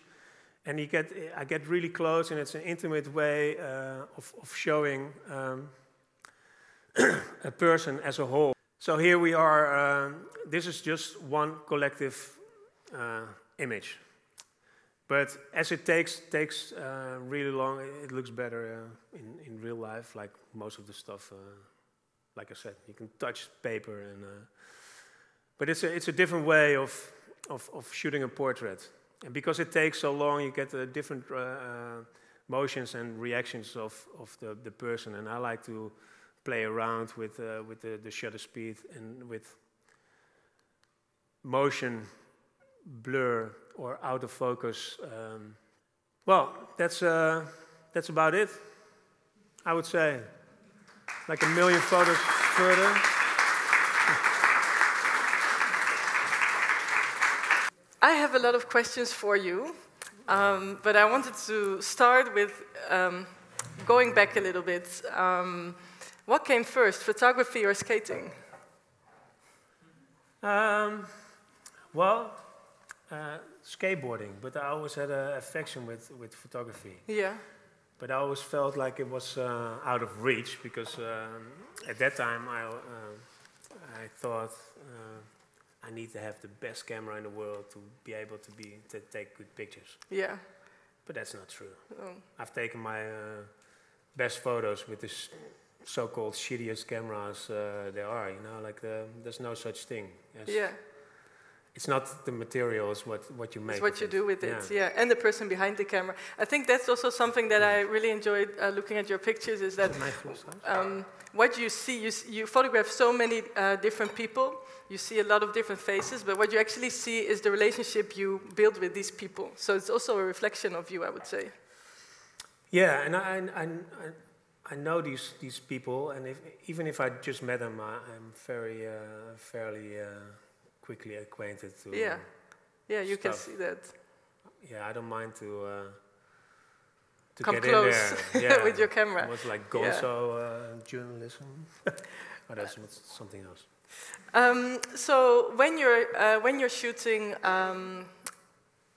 And you get, I get really close, and it's an intimate way of, of, showing um, a person as a whole. So here we are. Um, this is just one collective uh, image. But as it takes takes uh, really long, it looks better uh, in in real life. Like most of the stuff, uh, like I said, you can touch paper, and uh, but it's a it's a different way of of, of shooting a portrait. And because it takes so long, you get different uh, motions and reactions of of the the person. And I like to play around with with the, the shutter speed and with motion blur or out of focus. Um, well, that's, uh, that's about it, I would say. Like a million photos further. I have a lot of questions for you, um, but I wanted to start with um, going back a little bit. Um, what came first, photography or skating? Um, well, uh, skateboarding, but I always had an affection with, with photography. Yeah. But I always felt like it was uh, out of reach because um, at that time I, uh, I thought uh, I need to have the best camera in the world to be able to be to take good pictures. Yeah. But that's not true. Oh. I've taken my uh, best photos with the so-called shittiest cameras uh, there are. You know, like the, there's no such thing. yeah it's not the material, it's what, what you make. It's what you it. do with yeah. it, yeah. And the person behind the camera. I think that's also something that I really enjoyed uh, looking at your pictures is that um, what you see, you, you photograph so many uh, different people, you see a lot of different faces, but what you actually see is the relationship you build with these people. So it's also a reflection of you, I would say. Yeah, and I, I, I, I know these, these people, and if, even if I just met them, I, am very, uh, fairly uh, quickly acquainted to. Yeah, yeah, you stuff. can see that. Yeah, I don't mind to. Uh, to Come get close in there. Yeah, with your camera. It was like gonzo uh, journalism. oh, that's something else. Um, so when you're uh, when you're shooting um,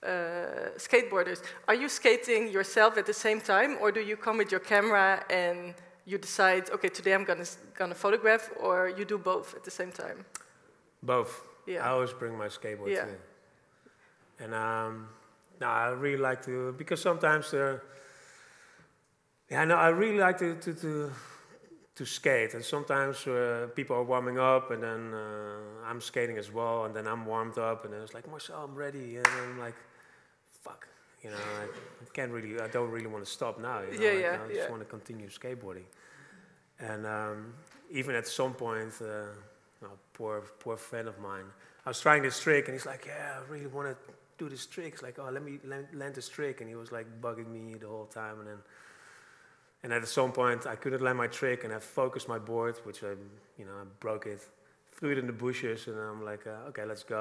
uh, skateboarders, are you skating yourself at the same time, or do you come with your camera and you decide, okay, today I'm gonna gonna photograph, or you do both at the same time? Both. Yeah. I always bring my skateboard Yeah. too. And um, no, I really like to because sometimes uh, yeah, no, I really like to to to, to skate, and sometimes uh, people are warming up, and then uh, I'm skating as well, and then I'm warmed up, and then it's like Marcel, I'm ready, and I'm like, fuck, you know, I, I can't really, I don't really want to stop now. You know, Yeah, yeah, I just yeah. want to continue skateboarding, and um, even at some point. Uh, no, poor, poor friend of mine. I was trying this trick, and he's like, "Yeah, I really want to do this trick." It's like, "Oh, let me land, land this trick," and he was like bugging me the whole time. And then, and at some point, I couldn't land my trick, and I focused my board, which I, you know, I broke it, threw it in the bushes, and I'm like, uh, "Okay, let's go."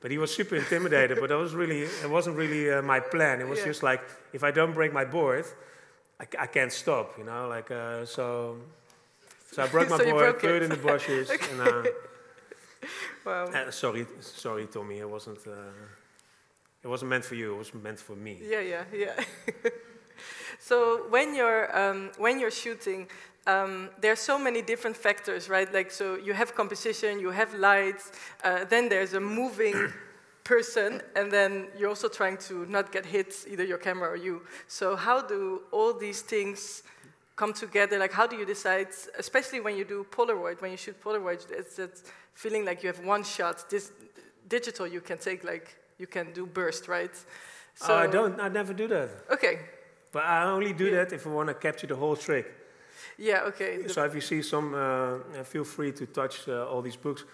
But he was super intimidated. but that was really, it wasn't really uh, my plan. It was Yeah. just like, if I don't break my board, I can't stop, you know, like uh, so. So I broke my So broke threw it. in the bushes, and. Uh, Wow. uh, sorry, sorry, Tommy. It wasn't. Uh, it wasn't meant for you. It was meant for me. Yeah, yeah, yeah. so when you're um, when you're shooting, um, there are so many different factors, right? Like so, you have composition, you have lights, uh, then there's a moving person, and then you're also trying to not get hit, either your camera or you. So how do all these things come together? Like how do you decide, especially when you do Polaroid, when you shoot Polaroid, it's that feeling like you have one shot. This digital you can take like you can do burst, right? Oh, I don't. I never do that. Okay. But I only do Yeah. that if I want to capture the whole trick. Yeah. Okay. So if you see some, uh, uh, feel free to touch uh, all these books.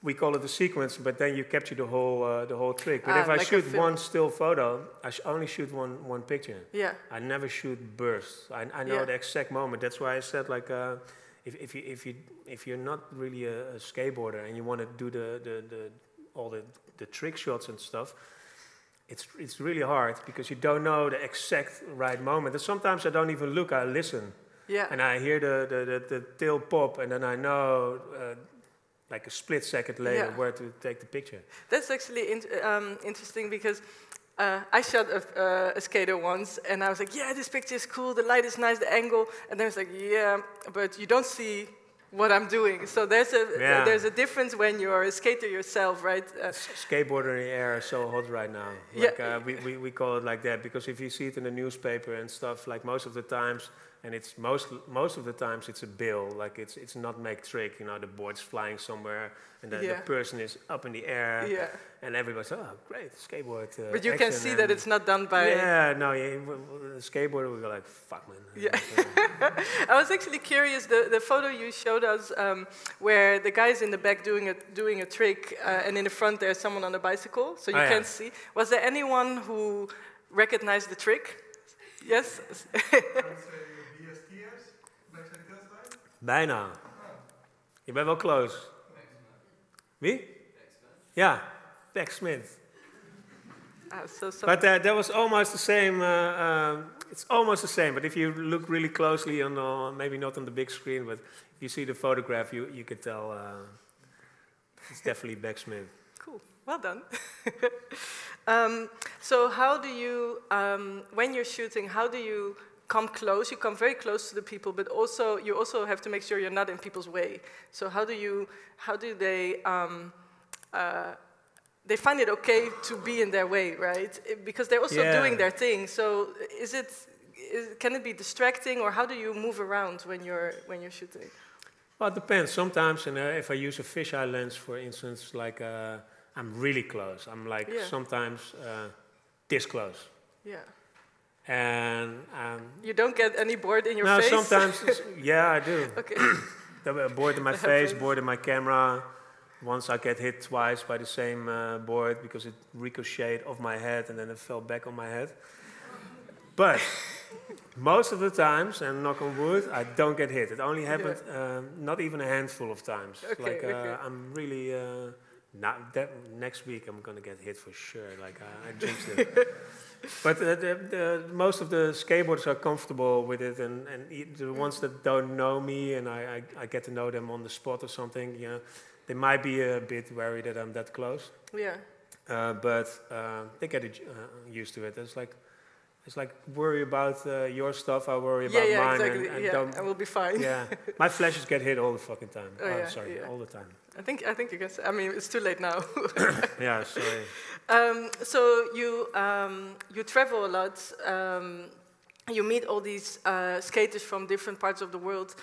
We call it the sequence, but then you capture the whole uh, the whole trick. But Ah, if I like a shoot one still photo, I sh- only shoot one one picture. yeah. I never shoot bursts. I, I know Yeah. the exact moment. That's why I said like, uh, if, if you if you if you're not really a, a skateboarder and you want to do the, the, the all the, the trick shots and stuff, it's it's really hard because you don't know the exact right moment. And sometimes I don't even look. I listen Yeah. and I hear the the, the, the tail pop, and then I know. Uh, like a split second later, Yeah. where to take the picture. That's actually in, um, interesting because uh, I shot a, uh, a skater once, and I was like, "Yeah, this picture is cool. The light is nice, the angle." And then it's like, "Yeah, but you don't see what I'm doing." So there's a Yeah. there's a difference when you're a skater yourself, right? Uh, skateboarder in the air is so hot right now. Yeah. Uh, we, we, we call it like that because if you see it in the newspaper and stuff, like most of the times, and it's most most of the times it's a bill, like it's it's not make trick. You know, the board's flying somewhere, and the, Yeah. the person is up in the air, yeah. and everybody's oh great skateboard. Uh, But you can see that it's not done by. Yeah, no, yeah, w- w- the skateboarder we go like fuck man. Yeah. I was actually curious. The, the photo you showed us, um, where the guy's in the back doing a doing a trick, uh, and in the front there's someone on a bicycle, so you Oh, can't see. Was there anyone who recognized the trick? Yes. Bijna. Je bent wel close. Wie? Ja, back Smith. Ah, so, But uh, that was almost the same. Uh, um, it's almost the same. But if you look really closely on the, maybe not on the big screen, but if you see the photograph, you you could tell uh, it's definitely back Smith. cool. Well done. um, so how do you, um, when you're shooting, how do you come close? You come very close to the people, but also you also have to make sure you're not in people's way. So how do you, how do they? Um, uh, they find it okay to be in their way, right? Because they're also Yeah. doing their thing. So is it, is, can it be distracting, or how do you move around when you're when you're shooting? Well, it depends. Sometimes, and uh, if I use a fisheye lens, for instance, like uh, I'm really close. I'm like Yeah. sometimes uh, this close. Yeah. And um, You don't get any board in your no, face? sometimes, yeah, I do. okay. The board in my The face, headphones. board in my camera. Once I get hit twice by the same uh, board because it ricocheted off my head and then it fell back on my head. But most of the times, and knock on wood, I don't get hit. It only happened um, not even a handful of times. Okay, like uh, okay. I'm really uh, not that next week I'm gonna get hit for sure. Like uh, I jinxed it. But uh, the, the, most of the skateboarders are comfortable with it, and, and the ones that don't know me and I, I, I get to know them on the spot or something, you know, they might be a bit wary that I'm that close. Yeah. Uh, but uh, they get it, uh, used to it. It's like it's like worry about uh, your stuff. I worry Yeah, about yeah, mine, exactly. and, and yeah, don't. and we'll be fine. yeah, my flashes get hit all the fucking time. Oh, Oh, yeah, sorry, yeah. all the time. I think I think you can say. I mean, it's too late now. Yeah, sorry. um, so you um, you travel a lot. Um, you meet all these uh, skaters from different parts of the world.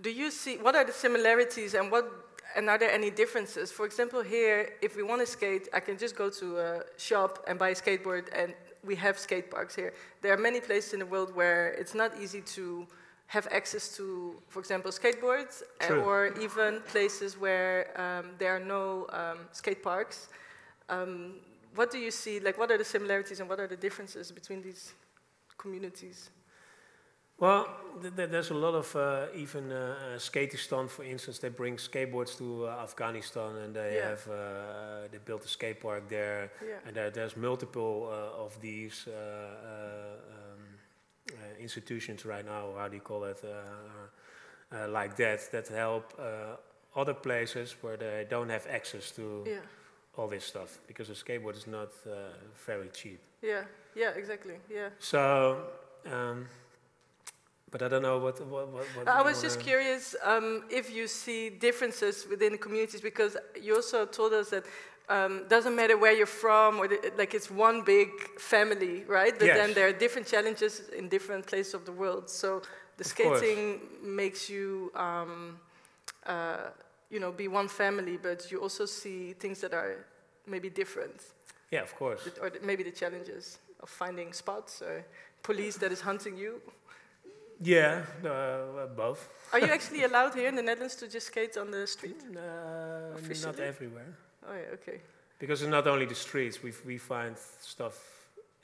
Do you see what are the similarities and what and are there any differences? For example, here, if we want to skate, I can just go to a shop and buy a skateboard, and we have skate parks here. There are many places in the world where it's not easy to have access to, for example, skateboards, uh, True. or even places where um, there are no um, skate parks. Um, what do you see? Like, what are the similarities and what are the differences between these communities? Well, th- th- there's a lot of uh, even uh, uh, Skateistan, for instance. They bring skateboards to uh, Afghanistan, and they Yeah. have uh, they built a skate park there. Yeah. And there, there's multiple uh, of these uh, institutions right now. How do you call it? Uh, uh, like that that help uh, other places where they don't have access to Yeah. all this stuff because a skateboard is not uh, very cheap. Yeah. Yeah. Exactly. Yeah. So. Um, but I don't know what what what. what I was just curious um, if you see differences within the communities because you also told us that um, doesn't matter where you're from or the, like it's one big family, right? But then there are different challenges in different places of the world. So the skating makes you, um, uh, you know, be one family, but you also see things that are maybe different, Yeah, of course. or maybe the challenges of finding spots or police that is hunting you. Yeah, uh, both. Are you actually allowed here in the Netherlands to just skate on the street? Uh, not everywhere. Oh yeah, okay. Because it's not only the streets, we we find stuff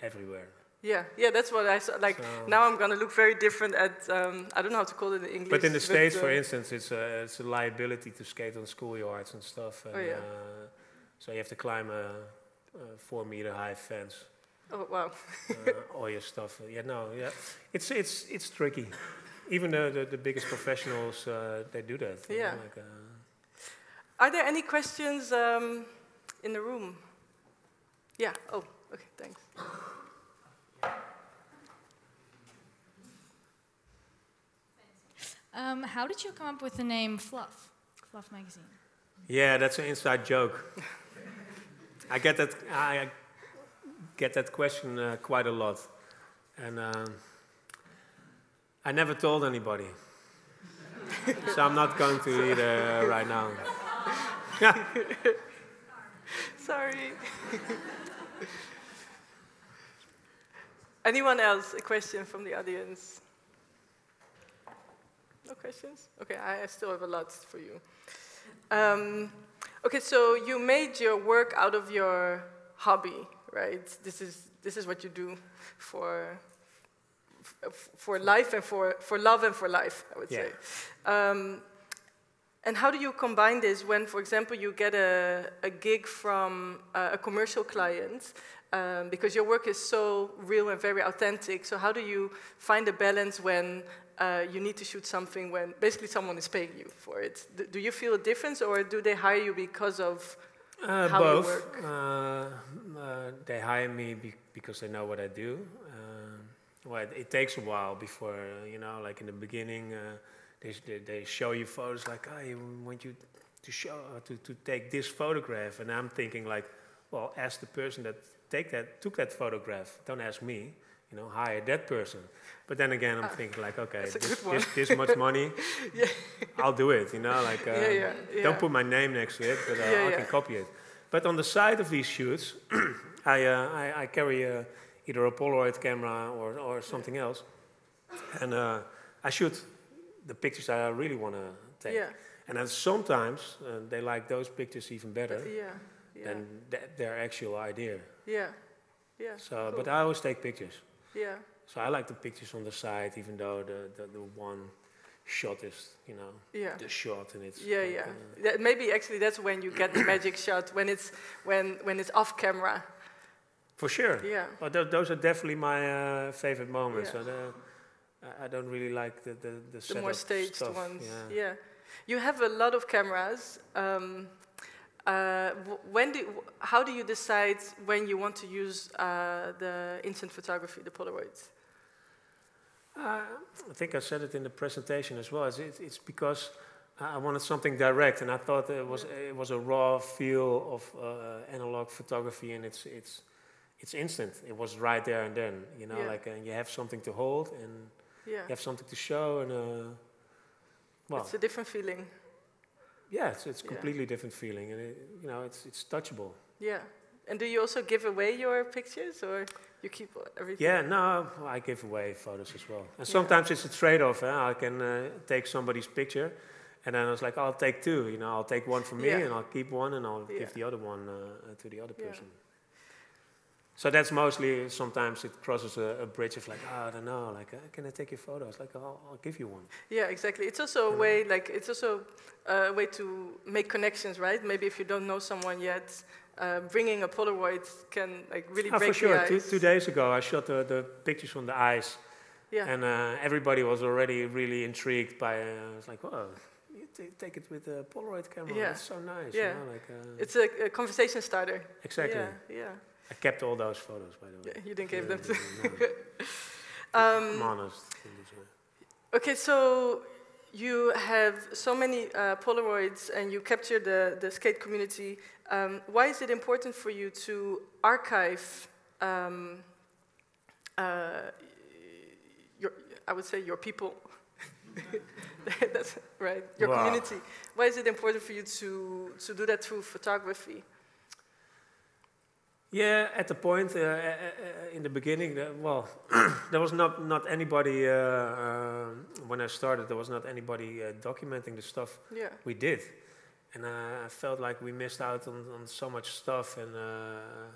everywhere. Yeah, yeah, that's what I saw. Like So- now, I'm gonna look very different at. Um, I don't know how to call it in English. But in the States, for uh, instance, it's a, it's a liability to skate on schoolyards and stuff. And, Oh, yeah. uh, so you have to climb a, a four meter high fence. Oh wow. uh, all your stuff. Yeah, no, yeah, it's it's it's tricky. Even the the, the biggest professionals, uh, they do that. you know, Yeah. like, uh, Are there any questions um, in the room? Yeah. Oh, okay. Thanks. Um, how did you come up with the name Fluff? Fluff magazine. yeah, that's an inside joke. I get that. I get that question uh, quite a lot, and um, I never told anybody. so I'm not going to either uh, right now. Sorry. Anyone else? A question from the audience? No questions? Okay, I I still have a lot for you. Um, okay, so you made your work out of your hobby, right? This is this is what you do for f- for life and for for love and for life, I would Yeah. say. Um, and how do you combine this when, for example, you get a, a gig from uh, a commercial client? Um, because your work is so real and very authentic. So, how do you find a balance when uh, you need to shoot something when basically someone is paying you for it? Do, do you feel a difference, or do they hire you because of Uh, How you work? Uh, uh, they hire me be because they know what I do. Um, well, it, it takes a while before, uh, you know, like in the beginning, uh, they, they, they show you photos like, I want you to show uh, to, to take this photograph, and I'm thinking like, well, ask the person that take that took that photograph. Don't ask me. You know, hire that person. But then again, I'm thinking like, okay, this, this, this much money, I'll do it. You know, like uh, Yeah, yeah, yeah. don't put my name next to it, but uh, Yeah, I yeah. can copy it. But on the side of these shoots, I, uh, I, I carry uh, either a Polaroid camera or, or something else, and uh, I shoot the pictures that I really want to take. Yeah. And then sometimes uh, they like those pictures even better Yeah. Yeah. than th- their actual idea. yeah. Yeah. So, cool. but I always take pictures. yeah. So I like the pictures on the side, even though the, the, the one shot is, you know, Yeah. the shot, and it's Yeah, like, yeah. uh, That, maybe actually that's when you get the magic shot when it's when when it's off camera. for sure. Yeah. Well, tho- those are definitely my uh, favorite moments. Yeah. So I- I don't really like the the, the, the more staged stuff. ones. Yeah. Yeah. You have a lot of cameras. Um, uh, when do, how do you decide when you want to use uh, the instant photography, the Polaroids? Uh, I think I said it in the presentation as well. It's, it's, because I wanted something direct, and I thought it was it was a raw feel of uh, analog photography, and it's it's it's instant. It was right there and then, you know, Yeah. like uh, you have something to hold and Yeah. you have something to show, and uh, well, it's a different feeling. yeah, it's it's Yeah. completely different feeling, and it, you know, it's it's touchable. Yeah. And do you also give away your pictures or you keep everything? Yeah, no, I give away photos as well. And sometimes it's a trade-off. Eh? I can uh, take somebody's picture, and then I was like, I'll take two. You know, I'll take one for me, Yeah. and I'll keep one, and I'll Yeah. give the other one uh, to the other Yeah. person. So that's mostly. Sometimes it crosses a, a bridge of like, oh, I don't know, like, uh, can I take your photo? I was like, I'll, I'll give you one. Yeah, exactly. It's also a way, like, it's also a way to make connections, right? Maybe if you don't know someone yet, uh, bringing a Polaroid can like really Ah, break for sure. the Two, two days ago, I shot the, the pictures from the ice, yeah, and uh, everybody was already really intrigued by. Uh, I was like, "Whoa, you take it with a Polaroid camera. Yeah. That's so nice." Yeah. You know, like, uh, it's a, a conversation starter. exactly. Yeah, yeah. I kept all those photos, by the way. yeah you didn't give them to. Um, I'm honest. in this way. Okay, so you have so many uh, Polaroids and you capture the, the skate community. Um, why is it important for you to archive, um, uh, your, I would say, your people? That's right, your Wow. community. Why is it important for you to, to do that through photography? Yeah, at the point uh, uh, uh, in the beginning, uh, well, there was not not anybody uh, uh, when I started. There was not anybody uh, documenting the stuff Yeah, we did, and uh, I felt like we missed out on, on so much stuff. And uh,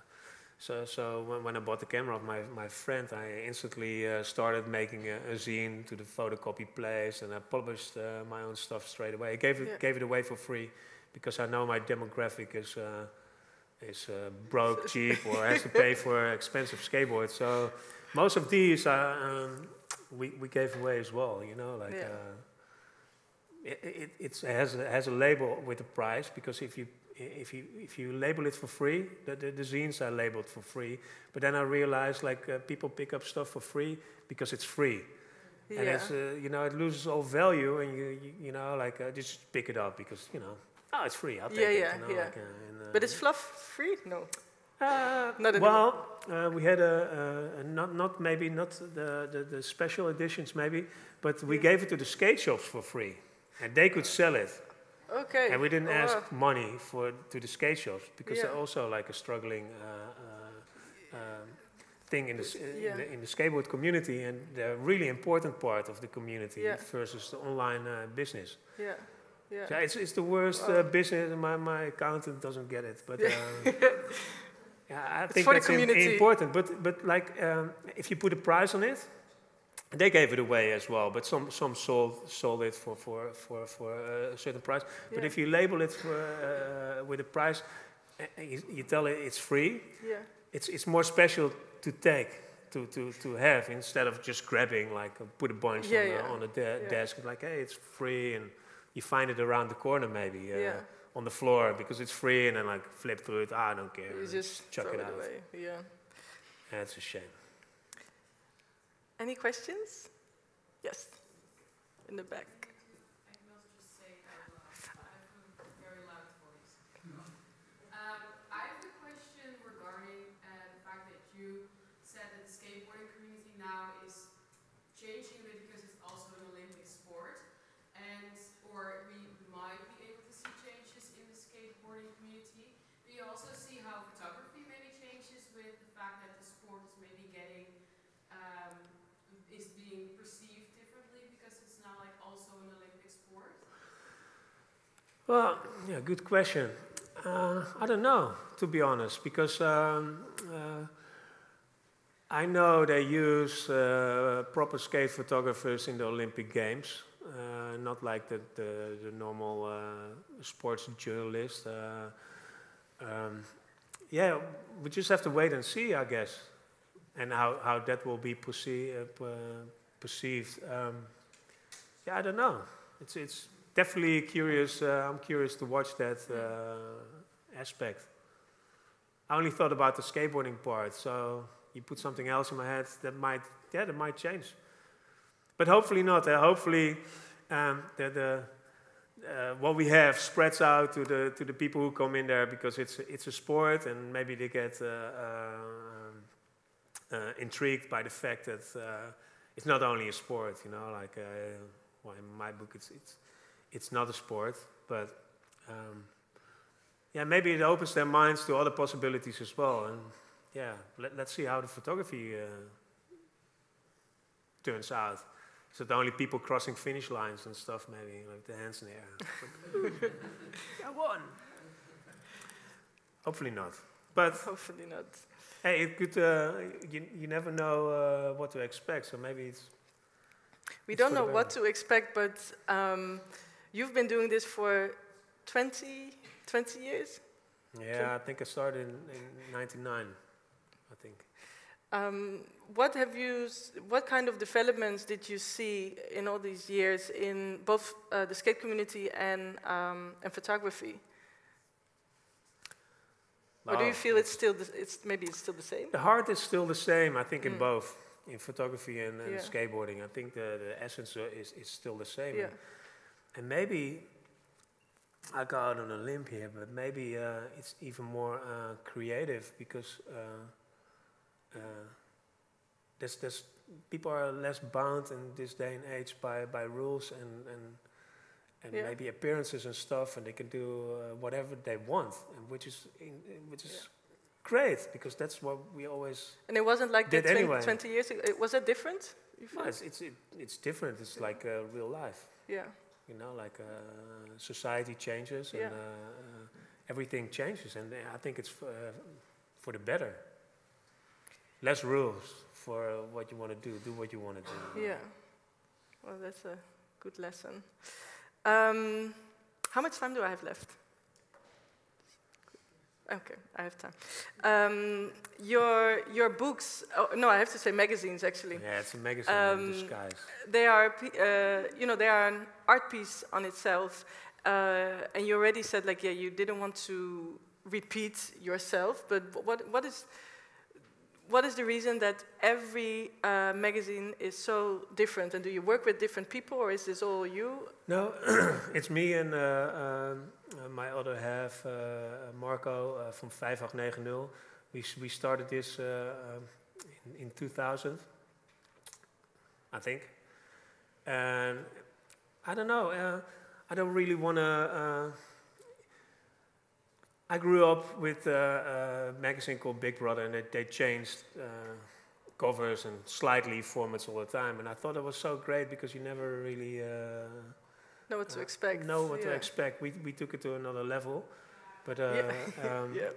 so, so when, when I bought the camera of my my friend, I instantly uh, started making a, a zine to the photocopy place, and I published uh, my own stuff straight away. I gave it Yeah. gave it away for free because I know my demographic is. Is uh, broke, cheap, or has to pay for expensive skateboards. So most of these uh, um, we, we gave away as well. You know, like Yeah. uh, it, it it's, it has a, has a label with a price because if you if you if you label it for free, the, the, the zines are labeled for free. But then I realized like uh, people pick up stuff for free because it's free. And it's, uh, you know, it loses all value, and you, you, you know, like uh, just pick it up because you know, oh, it's free. I'll take Yeah, it. yeah, you know, yeah. like, uh, uh, but is fluff free? No. uh, Not well, uh, we had a, a, a not not maybe not the, the, the special editions maybe, but we Yeah. gave it to the skate shops for free, and they could sell it, Okay. and we didn't Oh, ask wow. money for to the skate shops because Yeah. they're also like a struggling uh, uh, um, thing in the, Yeah. in the in the skateboard community, and they're a really important part of the community versus the online uh, business. Yeah. Yeah. So it's, it's the worst uh, business. My, my accountant doesn't get it, but Yeah. um, yeah, I think for the that's important. But but like um, if you put a price on it, they gave it away as well. But some some sold sold it for for for, for a certain price. But if you label it for, uh, with a price, uh, you, you tell it it's free. Yeah. It's it's more special to take. To, to, to have instead of just grabbing like put a bunch Yeah, on, yeah. A, on a de- Yeah. desk like hey it's free and you find it around the corner maybe uh, Yeah. on the floor because it's free and then like flip through it ah, I don't care You just chuck it it, out away. Yeah. that's a shame Any questions? Yes. In the back. I can also just say it out loud. I have a very loud voice. Um, I have a question regarding uh, the fact that you said that the skateboarding community now is changing a bit because it's also an Olympic sport, and or we might be able to see changes in the skateboarding community. But you you also see how photography maybe changes with the fact that the sport is maybe getting um, is being perceived differently because it's now like also an Olympic sport? Well, yeah, good question. Uh, I don't know, to be honest, because um, uh, I know they use uh, proper skate photographers in the Olympic Games, uh, not like the, the, the normal uh, sports journalist. Uh, um, yeah, we just have to wait and see, I guess, and how, how that will be perce- perceived. Um, yeah, I don't know. It's, it's definitely curious. Uh, I'm curious to watch that uh, aspect. I only thought about the skateboarding part, so you put something else in my head that might, yeah, that might change. But hopefully not. Uh, hopefully, um, the, uh, what we have spreads out to the to the people who come in there because it's it's a sport, and maybe they get uh, uh, intrigued by the fact that it's not only a sport. You know, like well, in my book, it's it's it's not a sport, but um, yeah, maybe it opens their minds to other possibilities as well. And yeah, let, us see how the photography uh, turns out. Is it only people crossing finish lines and stuff, maybe, like the hands in the air? I won! Hopefully not. But Hopefully not. hey, it could, uh, you, you never know uh, what to expect, so maybe it's. We It's don't know what to expect, but um, you've been doing this for 20, 20 years. Yeah, I think I started in, in 99, I think. Um, what have you? What kind of developments did you see in all these years in both uh, the skate community and um, and photography? Or do you feel it's still the, it's maybe it's still the same? The heart is still the same, I think, in Mm. both, in photography and, and Yeah. skateboarding. I think the, the essence is, is still the same. Yeah. And maybe I go out on a limb here, but maybe uh, it's even more uh, creative because uh, uh, there's, there's people are less bound in this day and age by, by rules and and, and Yeah. maybe appearances and stuff, and they can do uh, whatever they want, and which is in, which is great because that's what we always. And it wasn't like that 20, anyway. 20 years ago. Was that different? No, it's it's, it, it's different. It's like uh, real life. Yeah. You know, like uh, society changes and Yeah. uh, uh, everything changes, and I think it's for, uh, for the better. Less rules for uh, what you want to do. Do what you want to do. Yeah. Well, that's a good lesson. Um, how much time do I have left? Okay, I have time. Um, your your books. Oh, no, I have to say magazines. Actually, Yeah, it's a magazine Um, in disguise. they are. Uh, you know, they are an art piece on itself. Uh, and you already said, like, yeah, you didn't want to repeat yourself. But what what is what is the reason that every uh, magazine is so different? And do you work with different people, or is this all you? No, it's me and uh, um, uh, my other half, uh, Marco uh, from 5890. We, we started this uh, um, in, in 2000, I think. And I don't know, uh, I don't really want to. I grew up with uh, a magazine called Big Brother, and they, they changed uh, covers and slightly formats all the time. And I thought it was so great because you never really. Uh, Know what to uh, expect? Know what to expect. We, we took it to another level, but uh, Yeah. um, Yeah.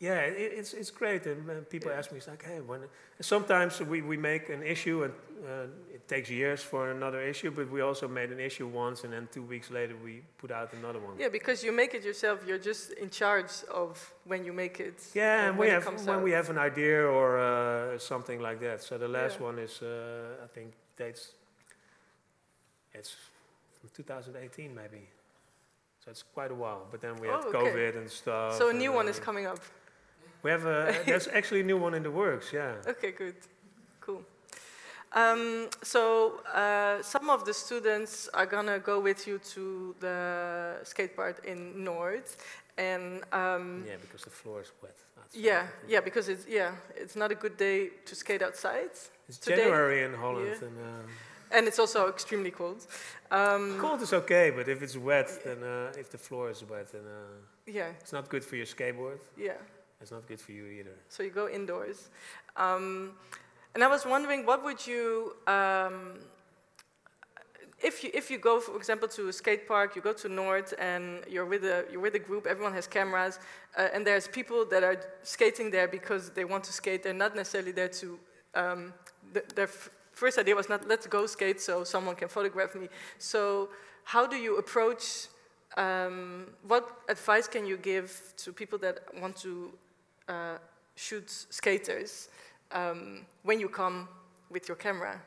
Yeah, it, it's it's great. And uh, people Yeah. ask me, it's like, hey, when? Sometimes we, we make an issue and uh, it takes years for another issue, but we also made an issue once, and then two weeks later we put out another one. Yeah, because you make it yourself, you're just in charge of when you make it. Yeah, and when we it have when out. we have an idea or uh, something like that. So the last Yeah. one is, uh, I think, dates. It's from 2018 maybe. So it's quite a while. But then we had Oh, okay. COVID and stuff. So a new one is uh, coming up. We have a. there's actually a new one in the works. Yeah. Okay, good. Cool. Um, so uh, some of the students are gonna go with you to the skate park in Noord, and um, Yeah, because the floor is wet. outside, yeah, I yeah, because it's yeah, it's not a good day to skate outside. It's today- January in Holland, yeah. and uh, and it's also extremely cold. Um, Cold is okay, but if it's wet, then uh, if the floor is wet, then uh, yeah, it's not good for your skateboard. yeah. It's not good for you either. So you go indoors. Um, and I was wondering, what would you, um, if you if you go, for example, to a skate park, you go to North, and you're with a you're with a group. Everyone has cameras, uh, and there's people that are skating there because they want to skate. They're not necessarily there to. Um, th their first idea was not let's go skate so someone can photograph me. So how do you approach? Um, what advice can you give to people that want to uh, shoot skaters um, when you come with your camera.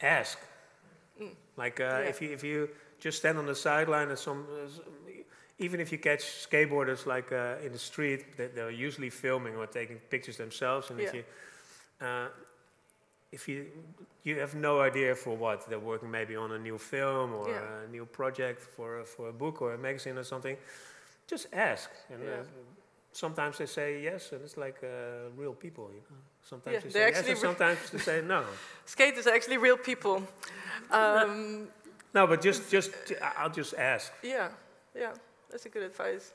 Ask. Like uh, Yeah. if you if you just stand on the sideline and some, uh, even if you catch skateboarders like uh, in the street, they, they're usually filming or taking pictures themselves, and if you uh, if you you have no idea for what they're working maybe on a new film or Yeah. a new project for a, for a book or a magazine or something, just ask. And Yeah. Sometimes they say yes, and it's like uh, real people. You know? Sometimes Yeah, they say yes, and actually sometimes they say no. Skaters are actually real people. Um, No, but just just I'll just ask, yeah, yeah, that's a good advice.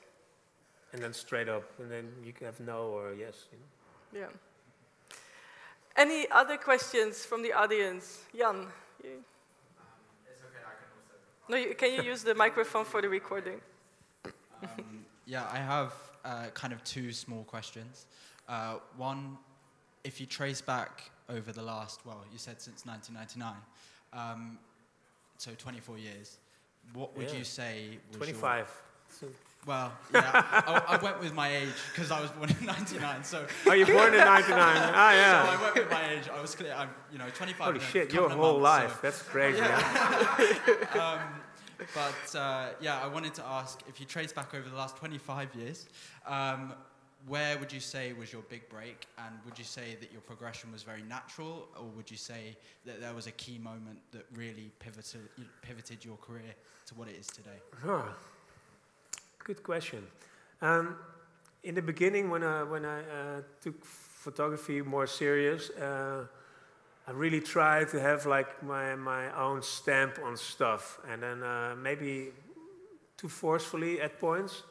and then straight up, and then you can have no or yes. You know? Yeah. Any other questions from the audience? Jan? You? No, you, can you use the microphone for the recording? Um, yeah, I have uh, kind of two small questions. Uh, one, if you trace back over the last, well, you said since 1999, um, so 24 years, what would Yeah. you say was your- Twenty-five. So- well, yeah, I, I went with my age because I was born in 99, so, Are you born in '99? Ah, yeah. so. I went with my age. I was clear, I'm, you know, 25 Holy shit, your whole months, so- life. That's crazy. Yeah. um, but uh, yeah, I wanted to ask if you trace back over the last 25 years, um, where would you say was your big break? And would you say that your progression was very natural, or would you say that there was a key moment that really pivoted, pivoted your career to what it is today? Huh. Good question. Um, in the beginning, when I, when I uh, took photography more serious, uh, I really try to have like my, my own stamp on stuff, and then uh, maybe too forcefully at points.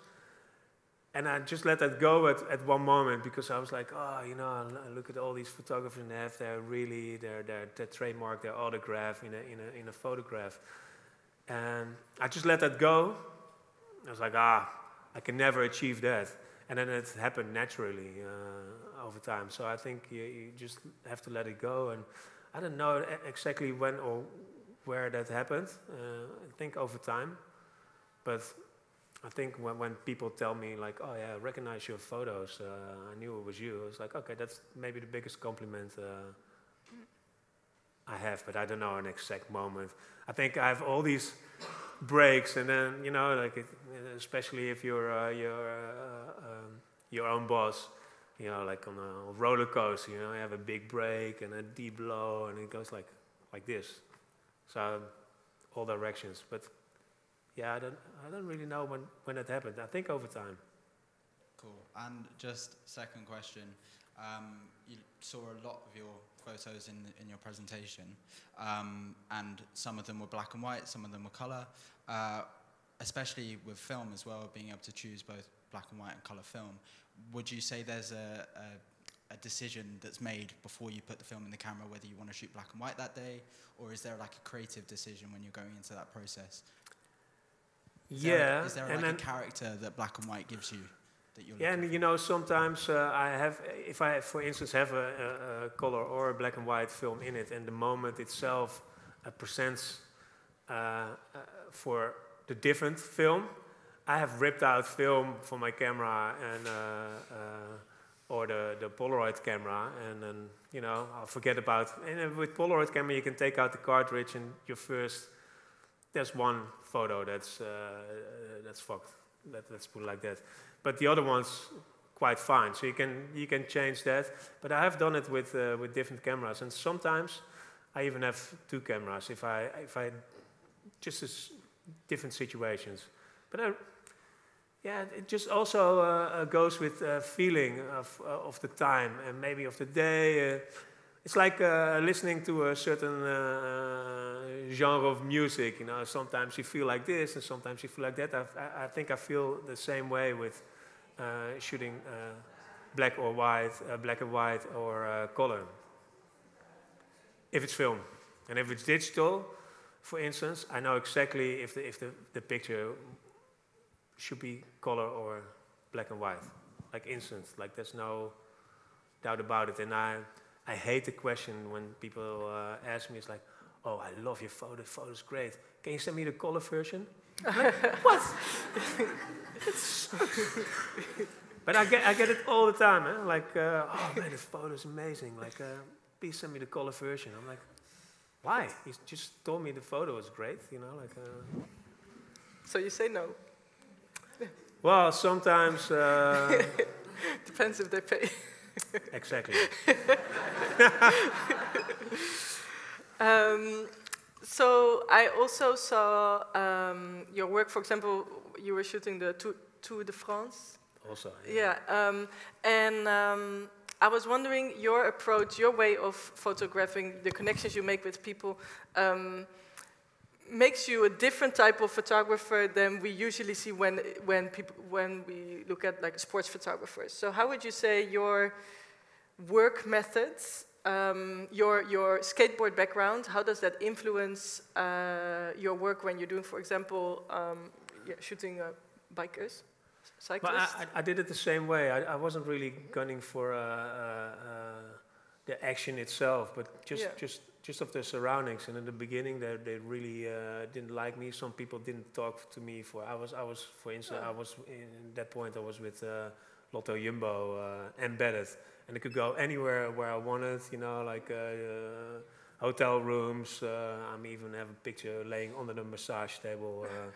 And I just let that go at, at one moment because I was like, oh, you know, I look at all these photographers and they have their really their their, their trademark, their autograph in a, in a in a photograph. And I just let that go. I was like, ah, I can never achieve that. And then it happened naturally uh, over time. So I think you, you just have to let it go. And I don't know exactly when or where that happened. Uh, I think over time. But I think when, when people tell me, like, oh yeah, I recognize your photos, uh, I knew it was you, I was like, okay, that's maybe the biggest compliment uh, I have, but I don't know an exact moment. I think I have all these breaks, and then you know, like it, especially if you're uh, you're uh, um, your own boss, you know, like on a roller coaster, you know, you have a big break and a deep low, and it goes like like this, so all directions. But yeah, I don't I don't really know when when it happened. I think over time. Cool. And just second question, um, you saw a lot of your photos in in your presentation, um, and some of them were black and white, some of them were color. Uh, especially with film as well, being able to choose both black and white and color film. Would you say there's a, a, a decision that's made before you put the film in the camera whether you want to shoot black and white that day, or is there like a creative decision when you're going into that process? Is there- yeah, is there and like a character that black and white gives you that you're Yeah, and you know, sometimes uh, I have, if I, for instance, have a, a, a color or a black and white film in it, and the moment itself uh, presents uh, uh, for the different film, I have ripped out film for my camera and uh, uh, or the, the Polaroid camera, and then you know I'll forget about. And with Polaroid camera, you can take out the cartridge, and your first there's one photo that's uh, that's fucked. Let, let's put it like that. But the other one's quite fine, so you can you can change that. But I have done it with uh, with different cameras, and sometimes I even have two cameras if I if I just as different situations. But I, yeah, it just also uh, uh, goes with uh, feeling of uh, of the time and maybe of the day. It's like listening to a certain genre of music. You know, sometimes you feel like this, and sometimes you feel like that. I, I think I feel the same way with shooting black or white, black and white, or color. If it's film, and if it's digital, for instance, I know exactly if the if the, the picture should be color or black and white, like instant. Like there's no doubt about it. And I I hate the question when people uh, ask me, it's like, oh, I love your photo, photo's great. Can you send me the color version? Like, what? but I get, I get it all the time. Eh? Like, uh, oh man, this photo's amazing. Like, uh, please send me the color version. I'm like, why? He just told me the photo was great, you know, like. Uh, So you say no. Well, sometimes. Uh, Depends if they pay. exactly. Um, so I also saw um, your work. For example, you were shooting the Tour, de France. Also. Yeah, um, and um, I was wondering your approach, your way of photographing, the connections you make with people, um, makes you a different type of photographer than we usually see when when people when we look at like sports photographers. So how would you say your work methods, um, your your skateboard background, how does that influence uh, your work when you're doing, for example, um, yeah, shooting uh, bikers? Cyclists? I, I- I did it the same way. I, I wasn't really gunning for uh, uh, uh, the action itself, but just Yeah. just just of the surroundings. And in the beginning, they they really uh, didn't like me. Some people didn't talk to me. For I was I was for instance. I was in that point I was with uh, Lotto Jumbo uh, embedded, and I could go anywhere where I wanted. You know, like. Uh, uh, Hotel rooms. Uh, I'm even have a picture laying under the massage table. Uh,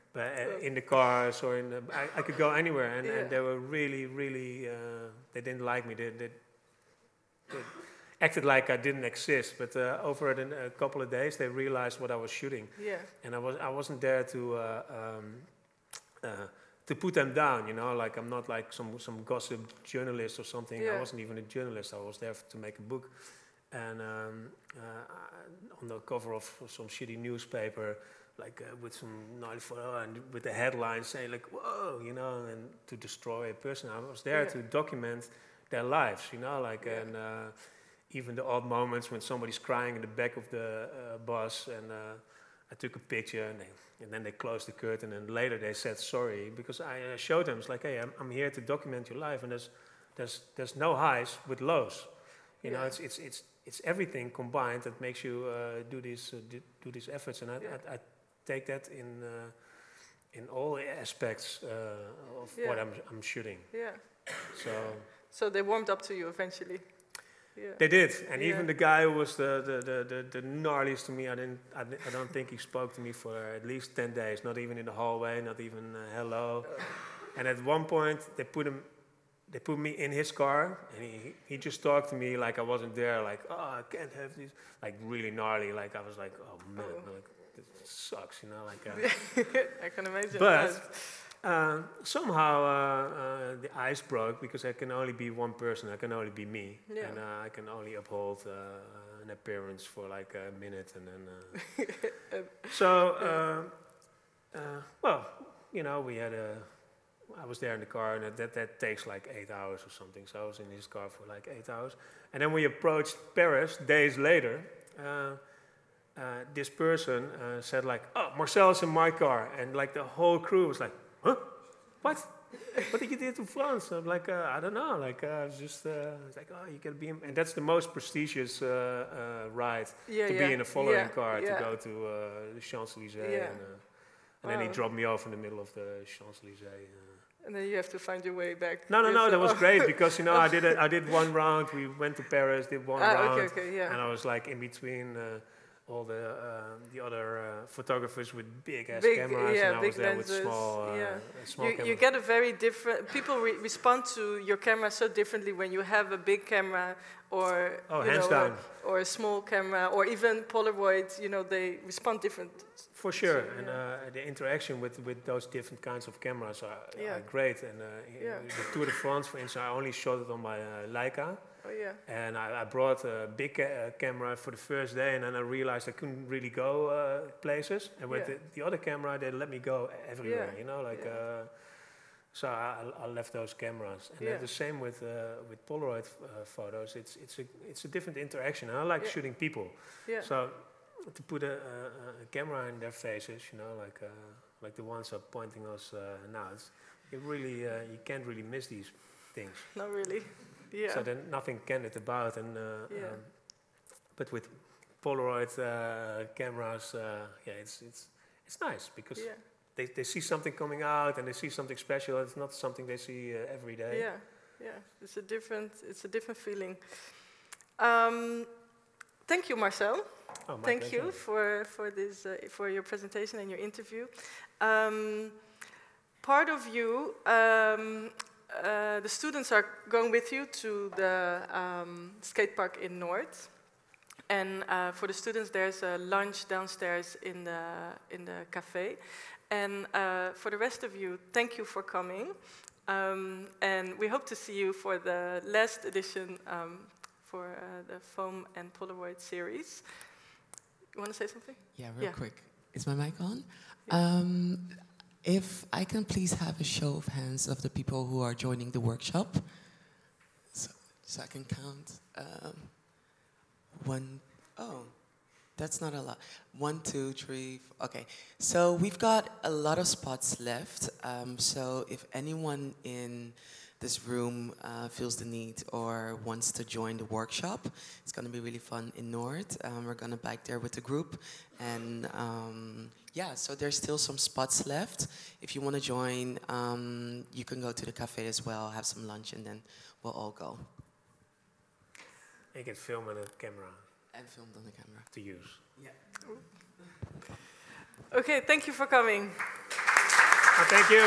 but in the cars or in the, I, I could go anywhere, and, Yeah. and they were really, really, uh, they didn't like me. They, they, they acted like I didn't exist. But uh, over an, a couple of days, they realized what I was shooting, yeah. and I was I wasn't there to. Uh, um, uh, to put them down, you know, like I'm not like some some gossip journalist or something. Yeah. I wasn't even a journalist. I was there to make a book, and um, uh, on the cover of some shitty newspaper, like uh, with some photo and with the headline saying like "whoa," you know, and to destroy a person. I was there Yeah. to document their lives, you know, like Yeah. and uh, even the odd moments when somebody's crying in the back of the uh, bus, and uh, I took a picture, and, they, and then they closed the curtain, and later they said sorry because I uh, showed them it's like, hey, I'm, I'm here to document your life, and there's there's there's no highs with lows, you know, it's it's it's it's everything combined that makes you uh, do these uh, do, do these efforts, and I, Yeah. I, I take that in uh, in all aspects uh, of what I'm I'm shooting. Yeah. So So they warmed up to you eventually. Yeah. they did, and Yeah. even the guy who was the the, the, the, the gnarliest to me, I didn't I, I don't think he spoke to me for at least ten days, not even in the hallway, not even uh, hello. And at one point, they put him, they put me in his car, and he, he just talked to me like I wasn't there, like, oh, I can't have this, like really gnarly, like I was like, oh man, Oh. like this sucks, you know, like. Uh, I can imagine. But- that. Uh, somehow uh, uh, the ice broke because I can only be one person. I can only be me, Yeah. and uh, I can only uphold uh, an appearance for like a minute, and then. Uh, so, uh, uh, well, you know, we had a. I was there in the car, and that that takes like eight hours or something. So I was in his car for like eight hours, and then we approached Paris days later. Uh, uh, this person uh, said like, "Oh, Marcel's in my car," and like the whole crew was like, "Huh? What? what did you do to France?" I'm like, uh, "I don't know." Like, uh, it's just uh, it's like, "Oh, you gotta be," in, and that's the most prestigious uh, uh, ride yeah, to yeah. be in a following yeah. car to go to uh, the Champs Elysees, and, uh, and then he dropped me off in the middle of the Champs Elysees. And then you have to find your way back. No, no, no, that was great because you know I did it. I did one round. We went to Paris, did one Ah, round, okay, okay, yeah. and I was like in between uh, all the uh, the other uh, photographers with big ass Big- cameras, yeah, and I was there lenses, with small, uh, yeah. small You, you get a very different. People re respond to your camera so differently when you have a big camera or Oh, hands know, down. A, or a small camera or even Polaroids. You know, they respond different. For sure, So, and yeah. uh, the interaction with, with those different kinds of cameras are, Yeah. are great. And uh, the Tour de France, for instance, I only shot it on my uh, Leica, Oh yeah. And I, I brought a big ca- uh, camera for the first day, and then I realized I couldn't really go uh, places. And with Yeah. the, the other camera, they let me go everywhere. Yeah, You know, like yeah. uh, so I, I left those cameras. And Yeah. the same with uh, with Polaroid uh, photos. It's it's a it's a different interaction. And I like shooting people. Yeah. So to put a, a, a camera in their faces, you know, like uh, like the ones are pointing us uh, now, it's, you really uh, you can't really miss these things. Not really. Yeah. So then nothing can it about. And uh, Yeah. um, but with Polaroid uh, cameras, uh, yeah, it's it's it's nice because yeah. they, they see something coming out and they see something special. It's not something they see uh, every day. Yeah, yeah. It's a different. It's a different feeling. Um, thank you, Marcel. Oh, my thank pleasure. you for for this uh, for your presentation and your interview. Um, part of you, um, uh, the students are going with you to the um, skate park in Noord. And uh, for the students, there's a lunch downstairs in the in the cafe. And uh, for the rest of you, thank you for coming. Um, and we hope to see you for the last edition um, for uh, the foam and Polaroid series. You want to say something? Yeah, real Yeah. quick. Is my mic on? Yeah. If I can please have a show of hands of the people who are joining the workshop, so, so I can count. Um, one, oh, that's not a lot. One, two, three. Okay, so we've got a lot of spots left. Um, so if anyone in this room uh, feels the need or wants to join the workshop, it's going to be really fun in Noord. Um, we're going to bike there with the group. And um, yeah, so there's still some spots left. If you want to join, um, you can go to the cafe as well, have some lunch, and then we'll all go You can film on a camera and filmed on the camera. to use. Yeah. Okay, thank you for coming. Oh, thank you.